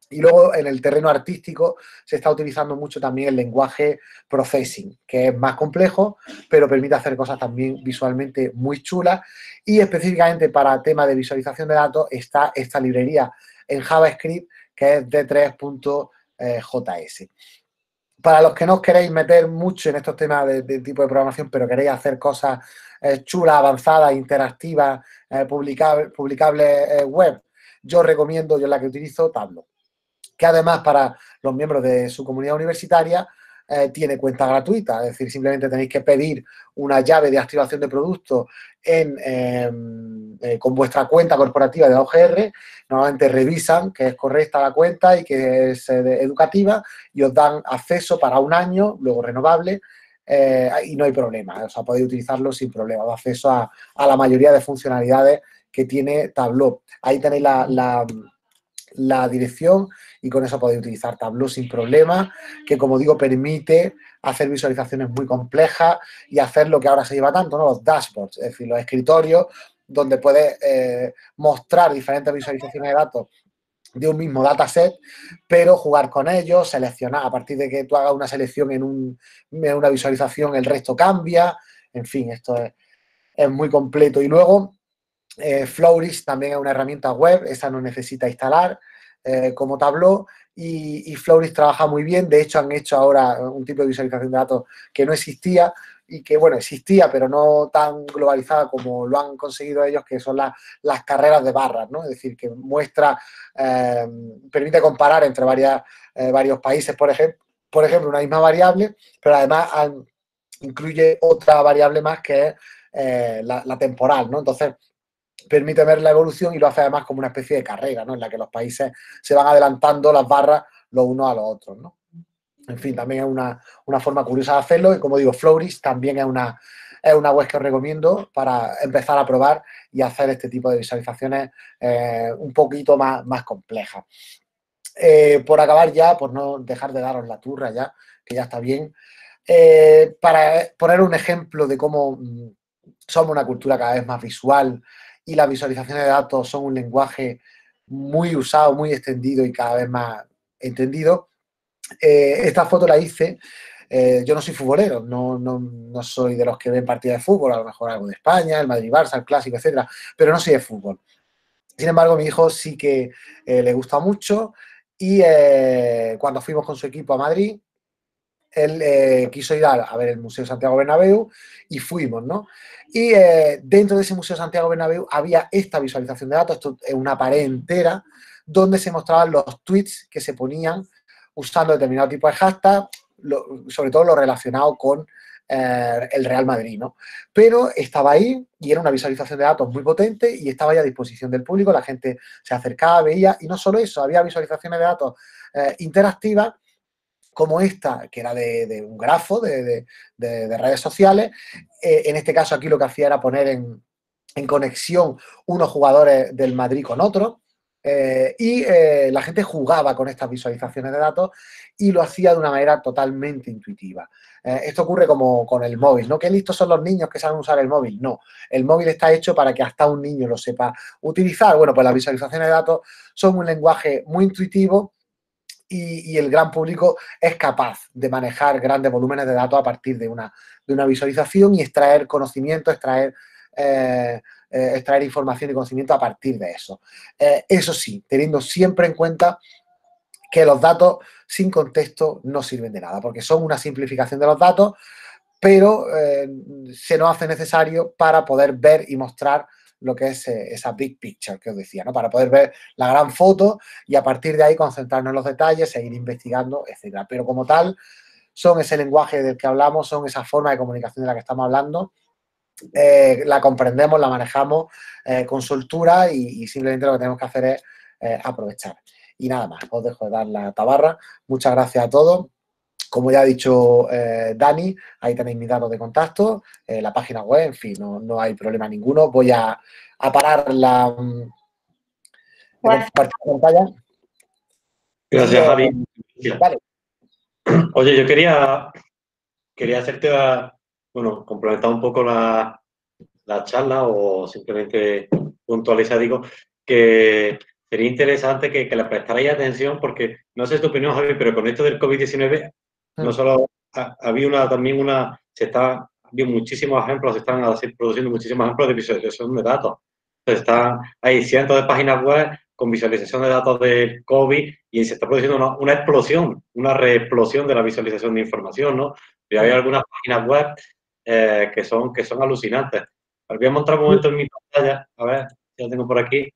Y luego en el terreno artístico se está utilizando mucho también el lenguaje processing, que es más complejo, pero permite hacer cosas también visualmente muy chulas. Y específicamente para tema de visualización de datos está esta librería en JavaScript que es d3.js. Para los que no os queréis meter mucho en estos temas de, tipo de programación, pero queréis hacer cosas eh, chulas, avanzadas, interactivas, eh, publicables eh, web, yo recomiendo, yo la que utilizo, Tableau que además para los miembros de su comunidad universitaria eh, tiene cuenta gratuita, es decir, simplemente tenéis que pedir una llave de activación de producto em, eh, con vuestra cuenta corporativa de OGR, normalmente revisan que es correcta la cuenta y que es eh, educativa y os dan acceso para un año, luego renovable, y no hay problema, o sea, podéis utilizarlo sin problema, acceso a, la mayoría de funcionalidades que tiene Tableau. Ahí tenéis la dirección y con eso podéis utilizar Tableau sin problema, que como digo permite hacer visualizaciones muy complejas y hacer lo que ahora se lleva tanto, ¿no? los dashboards, es decir, los escritorios donde puedes eh, mostrar diferentes visualizaciones de datos de un mismo dataset, pero jugar con ellos, seleccionar, a partir de que tú hagas una selección en, una visualización, el resto cambia, en fin, esto es, muy completo. Y luego, eh, también es una herramienta web, esa no necesita instalar, eh, como Tableau y, y trabaja muy bien. De hecho, han hecho ahora un tipo de visualización de datos que no existía y que, bueno, existía, pero no tan globalizada como lo han conseguido ellos, que son las carreras de barras, ¿no? Es decir, que muestra, eh, permite comparar entre varias, eh, varios países, por ejemplo, por ejemplo, una misma variable, pero además incluye otra variable más que es la, la, temporal, ¿no? Entonces, permite ver la evolución y lo hace además como una especie de carrera, ¿no? En la que los países se van adelantando las barras los unos a los otros, ¿no? En fin, también es una, forma curiosa de hacerlo y como digo, Floris también es una, es una web que os recomiendo para empezar a probar y hacer este tipo de visualizaciones eh, un poquito más, más complejas. Eh, por acabar ya, por no dejar de daros la turra ya, que ya está bien, eh, para poner un ejemplo de cómo mm, somos una cultura cada vez más visual y las visualizaciones de datos son un lenguaje muy usado, muy extendido y cada vez más entendido. Eh, esta foto la hice eh, yo no soy futbolero, no, no, soy de los que ven partidas de fútbol, a lo mejor algo de España, el Madrid-Barça, el Clásico, etcétera, pero no soy de fútbol. Sin embargo, mi hijo sí que eh, le gusta mucho y cuando fuimos con su equipo a Madrid, él quiso ir a, ver el Museo Santiago Bernabéu y fuimos, ¿no? Y dentro de ese Museo Santiago Bernabéu había esta visualización de datos, esto es una pared entera, donde se mostraban los tweets que se ponían usando determinado tipo de hashtag, sobre todo lo relacionado con eh, el Real Madrid, ¿no? Pero estaba ahí y era una visualización de datos muy potente y estaba ahí a disposición del público, la gente se acercaba, veía, y no solo eso, había visualizaciones de datos eh, interactivas como esta, que era de, un grafo de, redes sociales. Eh, en este caso aquí lo que hacía era poner en, conexión unos jugadores del Madrid con otros. Eh, y eh, la gente jugaba con estas visualizaciones de datos y lo hacía de una manera totalmente intuitiva. Esto ocurre como con el móvil, ¿no? Qué listos son los niños que saben usar el móvil. No, el móvil está hecho para que hasta un niño lo sepa utilizar. Bueno, pues las visualizaciones de datos son un lenguaje muy intuitivo y, el gran público es capaz de manejar grandes volúmenes de datos a partir de una, de una visualización y extraer conocimiento, extraer eh, extraer información y conocimiento a partir de eso. Eh, eso sí, teniendo siempre en cuenta que los datos sin contexto no sirven de nada, porque son una simplificación de los datos, pero eh, se nos hace necesario para poder ver y mostrar lo que es esa big picture que os decía, ¿no? Para poder ver la gran foto y a partir de ahí concentrarnos en los detalles, seguir investigando, etcétera. Pero como tal, son ese lenguaje del que hablamos, son esa forma de comunicación de la que estamos hablando eh, la comprendemos, la manejamos eh, con soltura y, simplemente lo que tenemos que hacer es eh, aprovechar. Y nada más, os dejo de dar la tabarra. Muchas gracias a todos. Como ya ha dicho Dani, ahí tenéis mis datos de contacto, la página web, en fin, no, hay problema ninguno. Voy a, parar la, pantalla. Gracias, Javi. [clears throat] Oye, yo quería, quería hacerte bueno, complementar un poco la, charla o simplemente puntualizar, digo, que sería interesante que, le prestarais atención porque, no sé tu opinión, Javi, pero con esto del COVID-19, no solo ha, habido una, también una, se está, habido muchísimos ejemplos, se están produciendo muchísimos ejemplos de visualización de datos. Están, hay cientos de páginas web con visualización de datos de COVID y se está produciendo una, una explosión, una reexplosión de la visualización de información, ¿no? Y hay algunas páginas web eh, que, son, que son alucinantes. Voy a mostrar un momento en mi pantalla, a ver, ya tengo por aquí.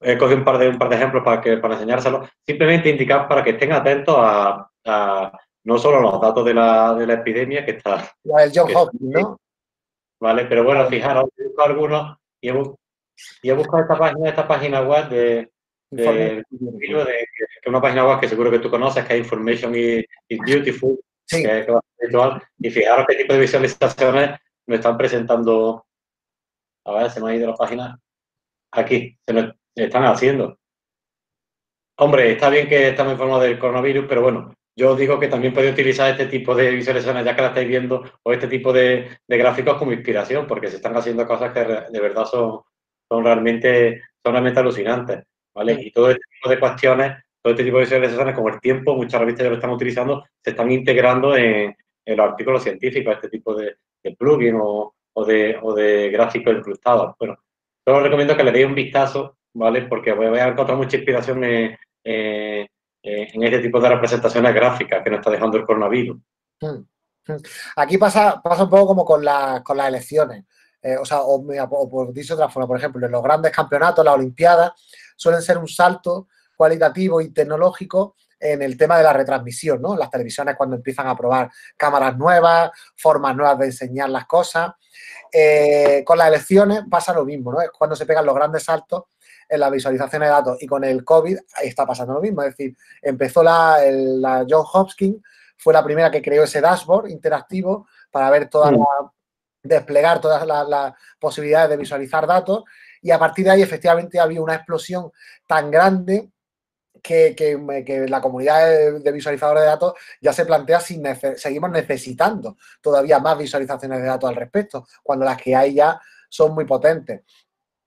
He cogido un par de, un par de ejemplos para, que, para enseñárselo. Simplemente indicar para que estén atentos a, no solo los datos de la, de la epidemia, que está... La del John Hopkins, ¿no? Vale, pero bueno, fijaros, he buscado algunos y he, buscado esta página, esta página web de, de, de, que una página web que seguro que tú conoces, que es Information is Beautiful, Sí. y fijaros qué tipo de visualizaciones me están presentando. A ver, se me ha ido la página. Aquí, se me están haciendo. Hombre, está bien que estamos informados del coronavirus, pero bueno, yo digo que también podéis utilizar este tipo de visualizaciones, ya que la estáis viendo, o este tipo de, gráficos como inspiración, porque se están haciendo cosas que de verdad son, son, realmente, son realmente alucinantes. ¿vale? Y todo este tipo de cuestiones todo este tipo de visualizaciones, como el tiempo, muchas revistas ya lo están utilizando, se están integrando en, los artículos científicos, este tipo de, plugin o, de, o de gráficos incrustados. Bueno, solo recomiendo que le deis un vistazo, ¿vale? Porque voy a encontrar mucha inspiración en, este tipo de representaciones gráficas que nos está dejando el coronavirus. Hmm, hmm. Aquí pasa, pasa un poco como con, con las elecciones. Eh, o sea, o, por dicho otra forma, por ejemplo, en los grandes campeonatos, las Olimpiadas, suelen ser un salto cualitativo y tecnológico en el tema de la retransmisión, ¿no? Las televisiones cuando empiezan a probar cámaras nuevas, formas nuevas de enseñar las cosas. Eh, con las elecciones pasa lo mismo, ¿no? Es cuando se pegan los grandes saltos en la visualización de datos y con el COVID está pasando lo mismo. Es decir, empezó la, la John Hopkins, fue la primera que creó ese dashboard interactivo para ver toda mm. la, desplegar todas las posibilidades de visualizar datos y a partir de ahí efectivamente había una explosión tan grande que, la comunidad de, visualizadores de datos ya se plantea si seguimos necesitando todavía más visualizaciones de datos al respecto, cuando las que hay ya son muy potentes.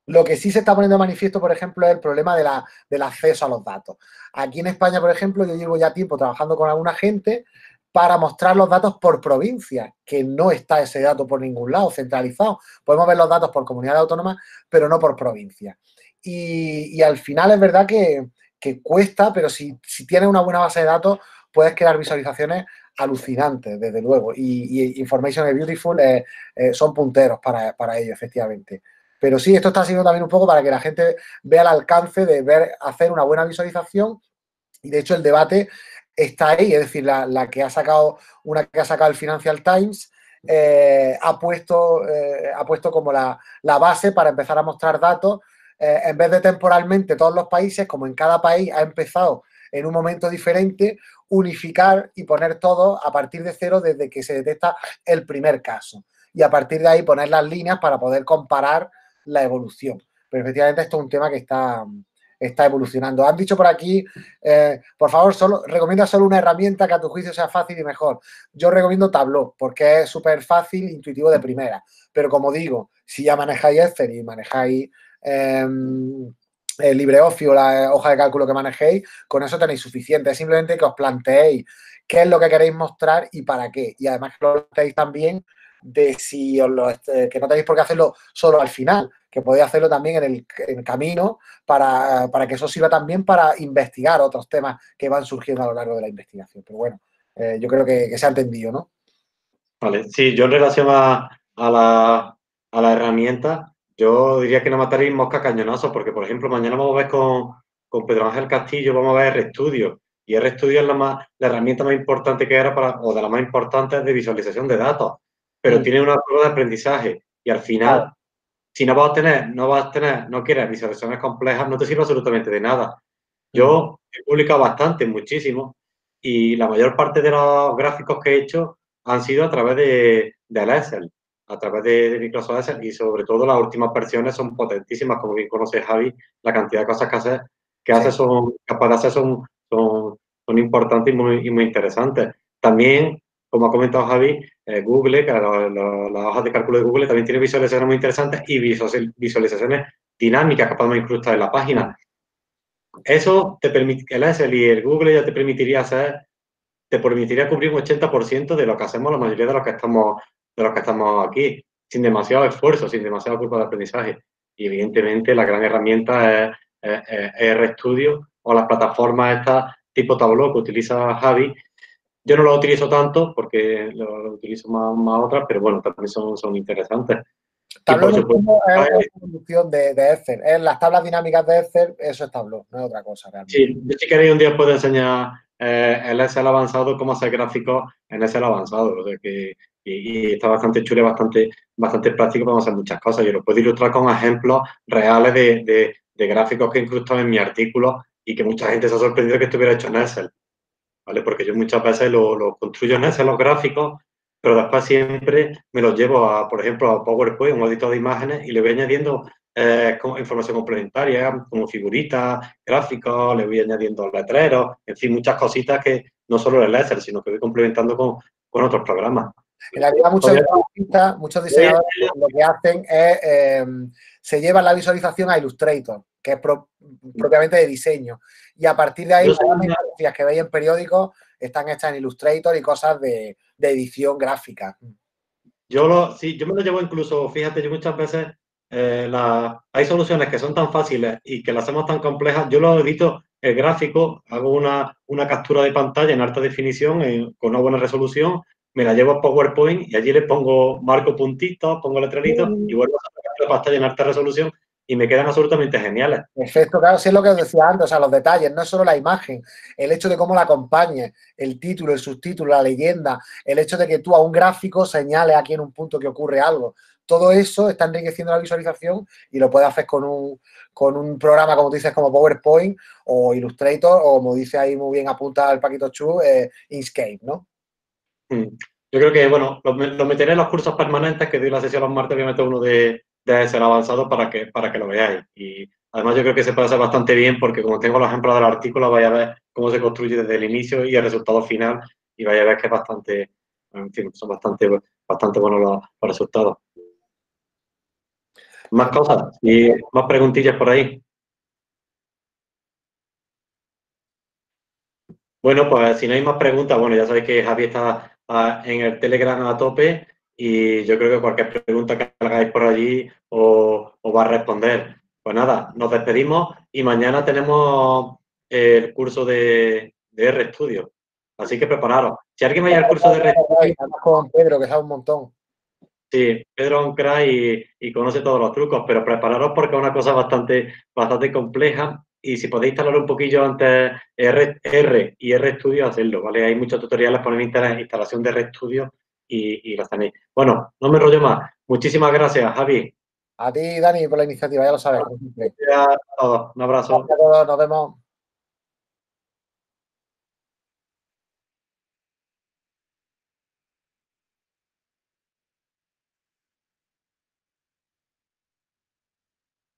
Lo que sí se está poniendo manifiesto, por ejemplo, es el problema de la, del acceso a los datos. Aquí en España, por ejemplo, yo llevo ya tiempo trabajando con alguna gente para mostrar los datos por provincia, que no está ese dato por ningún lado centralizado. Podemos ver los datos por comunidad autónoma, pero no por provincia. Y, al final es verdad que, cuesta, pero si, tienes una buena base de datos, puedes crear visualizaciones alucinantes, desde luego. Y, Information is Beautiful eh, eh, son punteros para, para ello, efectivamente. Pero sí, esto está sirviendo también un poco para que la gente vea el alcance de ver, hacer una buena visualización. Y de hecho, el debate está ahí, es decir, la, que ha sacado, una que ha sacado el Financial Times, eh, ha, puesto, eh, ha puesto como la, base para empezar a mostrar datos, eh, en vez de temporalmente todos los países, como en cada país ha empezado en un momento diferente, unificar y poner todo a partir de cero desde que se detecta el primer caso. Y a partir de ahí poner las líneas para poder comparar la evolución. Pero efectivamente esto es un tema que está, está evolucionando. Han dicho por aquí, eh, por favor, solo recomienda solo una herramienta que a tu juicio sea fácil y mejor. Yo recomiendo Tableau porque es súper fácil, intuitivo de primera. Pero como digo, si ya manejáis Excel y manejáis em, el LibreOffice o la hoja de cálculo que manejéis, con eso tenéis suficiente. Es simplemente que os planteéis qué es lo que queréis mostrar y para qué. Y además que lo planteéis también de si os lo, este, que no tenéis por qué hacerlo solo al final, que podéis hacerlo también en el, camino para, que eso sirva también para investigar otros temas que van surgiendo a lo largo de la investigación. Pero bueno, eh, yo creo que, se ha entendido, ¿no? Vale, sí, yo en relación a, la, herramienta, yo diría que no mataréis mosca cañonazo, porque por ejemplo, mañana vamos a ver con, con Pedro Ángel Castillo, vamos a ver RStudio. Y RStudio es la, más, la herramienta más importante que era para, o de las más importantes de visualización de datos, pero mm. tiene una prueba de aprendizaje. Y al final, si no vas a tener, no vas a tener, no quieres visualizaciones complejas, no te sirve absolutamente de nada. Yo he publicado bastante, muchísimo, y la mayor parte de los gráficos que he hecho han sido a través de, de Excel, a través de, Microsoft Excel, y sobre todo las últimas versiones son potentísimas, como bien conoce Javi, la cantidad de cosas que hace, que hace son, capaz de hacer son, son, son importantes y muy, y muy interesantes. También como ha comentado Javi, eh, Google, que las hojas de cálculo de Google también tiene visualizaciones muy interesantes y visualizaciones dinámicas que podemos incrustar en la página. Eso te permite, el Excel y el Google ya te permitiría hacer, te permitiría cubrir un 80% de lo que hacemos la mayoría de los que estamos, de los que estamos aquí, sin demasiado esfuerzo, sin demasiado culpa de aprendizaje. Y evidentemente la gran herramienta es, es, RStudio o las plataformas estas tipo Tableau que utiliza Javi, yo no lo utilizo tanto porque lo, utilizo más, más, otras, pero bueno, también son, son interesantes. Tableau es una evolución de, de, Excel. En las tablas dinámicas de Excel, eso es Tableau, no es otra cosa realmente. Sí, si queréis un día puedo enseñar eh, el Excel avanzado, cómo hacer gráficos en Excel avanzado. O sea que, y, está bastante chulo y bastante, bastante práctico para hacer muchas cosas. Yo lo puedo ilustrar con ejemplos reales de, de, de gráficos que he incrustado en mi artículo y que mucha gente se ha sorprendido que estuviera hecho en Excel. Porque yo muchas veces lo, construyo en ese, los gráficos, pero después siempre me los llevo a, por ejemplo, a PowerPoint, un editor de imágenes, y le voy añadiendo eh, información complementaria, como figuritas, gráficos, le voy añadiendo letreros, en fin, muchas cositas que no solo el Excel, sino que voy complementando con, con otros programas. En realidad, muchos, muchos diseñadores lo que hacen es, eh, se llevan la visualización a Illustrator que es propiamente de diseño. Y a partir de ahí, las que veis en periódicos están hechas en Illustrator y cosas de, edición gráfica. Yo lo, sí, yo me lo llevo incluso, fíjate, yo muchas veces eh, hay soluciones que son tan fáciles y que las hacemos tan complejas. Yo lo edito el gráfico, hago una, una captura de pantalla en alta definición con una buena resolución, me la llevo a PowerPoint y allí le pongo marco puntitos, pongo letreritos y vuelvo a sacar la pantalla en alta resolución y me quedan absolutamente geniales. Perfecto, claro, sí es lo que os decía antes, o sea, los detalles, no es solo la imagen, el hecho de cómo la acompañe, el título, el subtítulo, la leyenda, el hecho de que tú a un gráfico señales aquí en un punto que ocurre algo. Todo eso está enriqueciendo la visualización y lo puedes hacer con un, con un programa, como tú dices, como PowerPoint o Illustrator, o como dice ahí muy bien apunta el Paquito Chu, eh, Inkscape, ¿no? Mm. Yo creo que, bueno, lo, meteré en los cursos permanentes que doy la sesión los martes, meter uno de, debe ser avanzado para que, para que lo veáis. Y además yo creo que se puede hacer bastante bien porque como tengo los ejemplos del artículo, vais a ver cómo se construye desde el inicio y el resultado final y vais a ver que es bastante, en fin, son bastante, bastante buenos los, resultados. Más cosas y más preguntillas por ahí. Bueno, pues si no hay más preguntas, bueno, ya sabéis que Javi está ah, en el Telegram a tope y yo creo que cualquier pregunta que hagáis por allí os, va a responder. Pues nada, nos despedimos y mañana tenemos el curso de, de RStudio. Así que prepararos. Si alguien vaya al curso de RStudio... con Pedro, que sabe un montón. Sí, Pedro es un crack y, conoce todos los trucos, pero prepararos porque es una cosa bastante, bastante compleja y si podéis instalar un poquillo antes R, R y RStudio, hacerlo, ¿vale? Hay muchos tutoriales por internet, instalación de RStudio y, y los tenéis. Bueno, no me enrollo más. Muchísimas gracias, Javi. A ti, Dani, por la iniciativa, ya lo sabes. Gracias a todos. Un abrazo. Gracias a todos, nos vemos.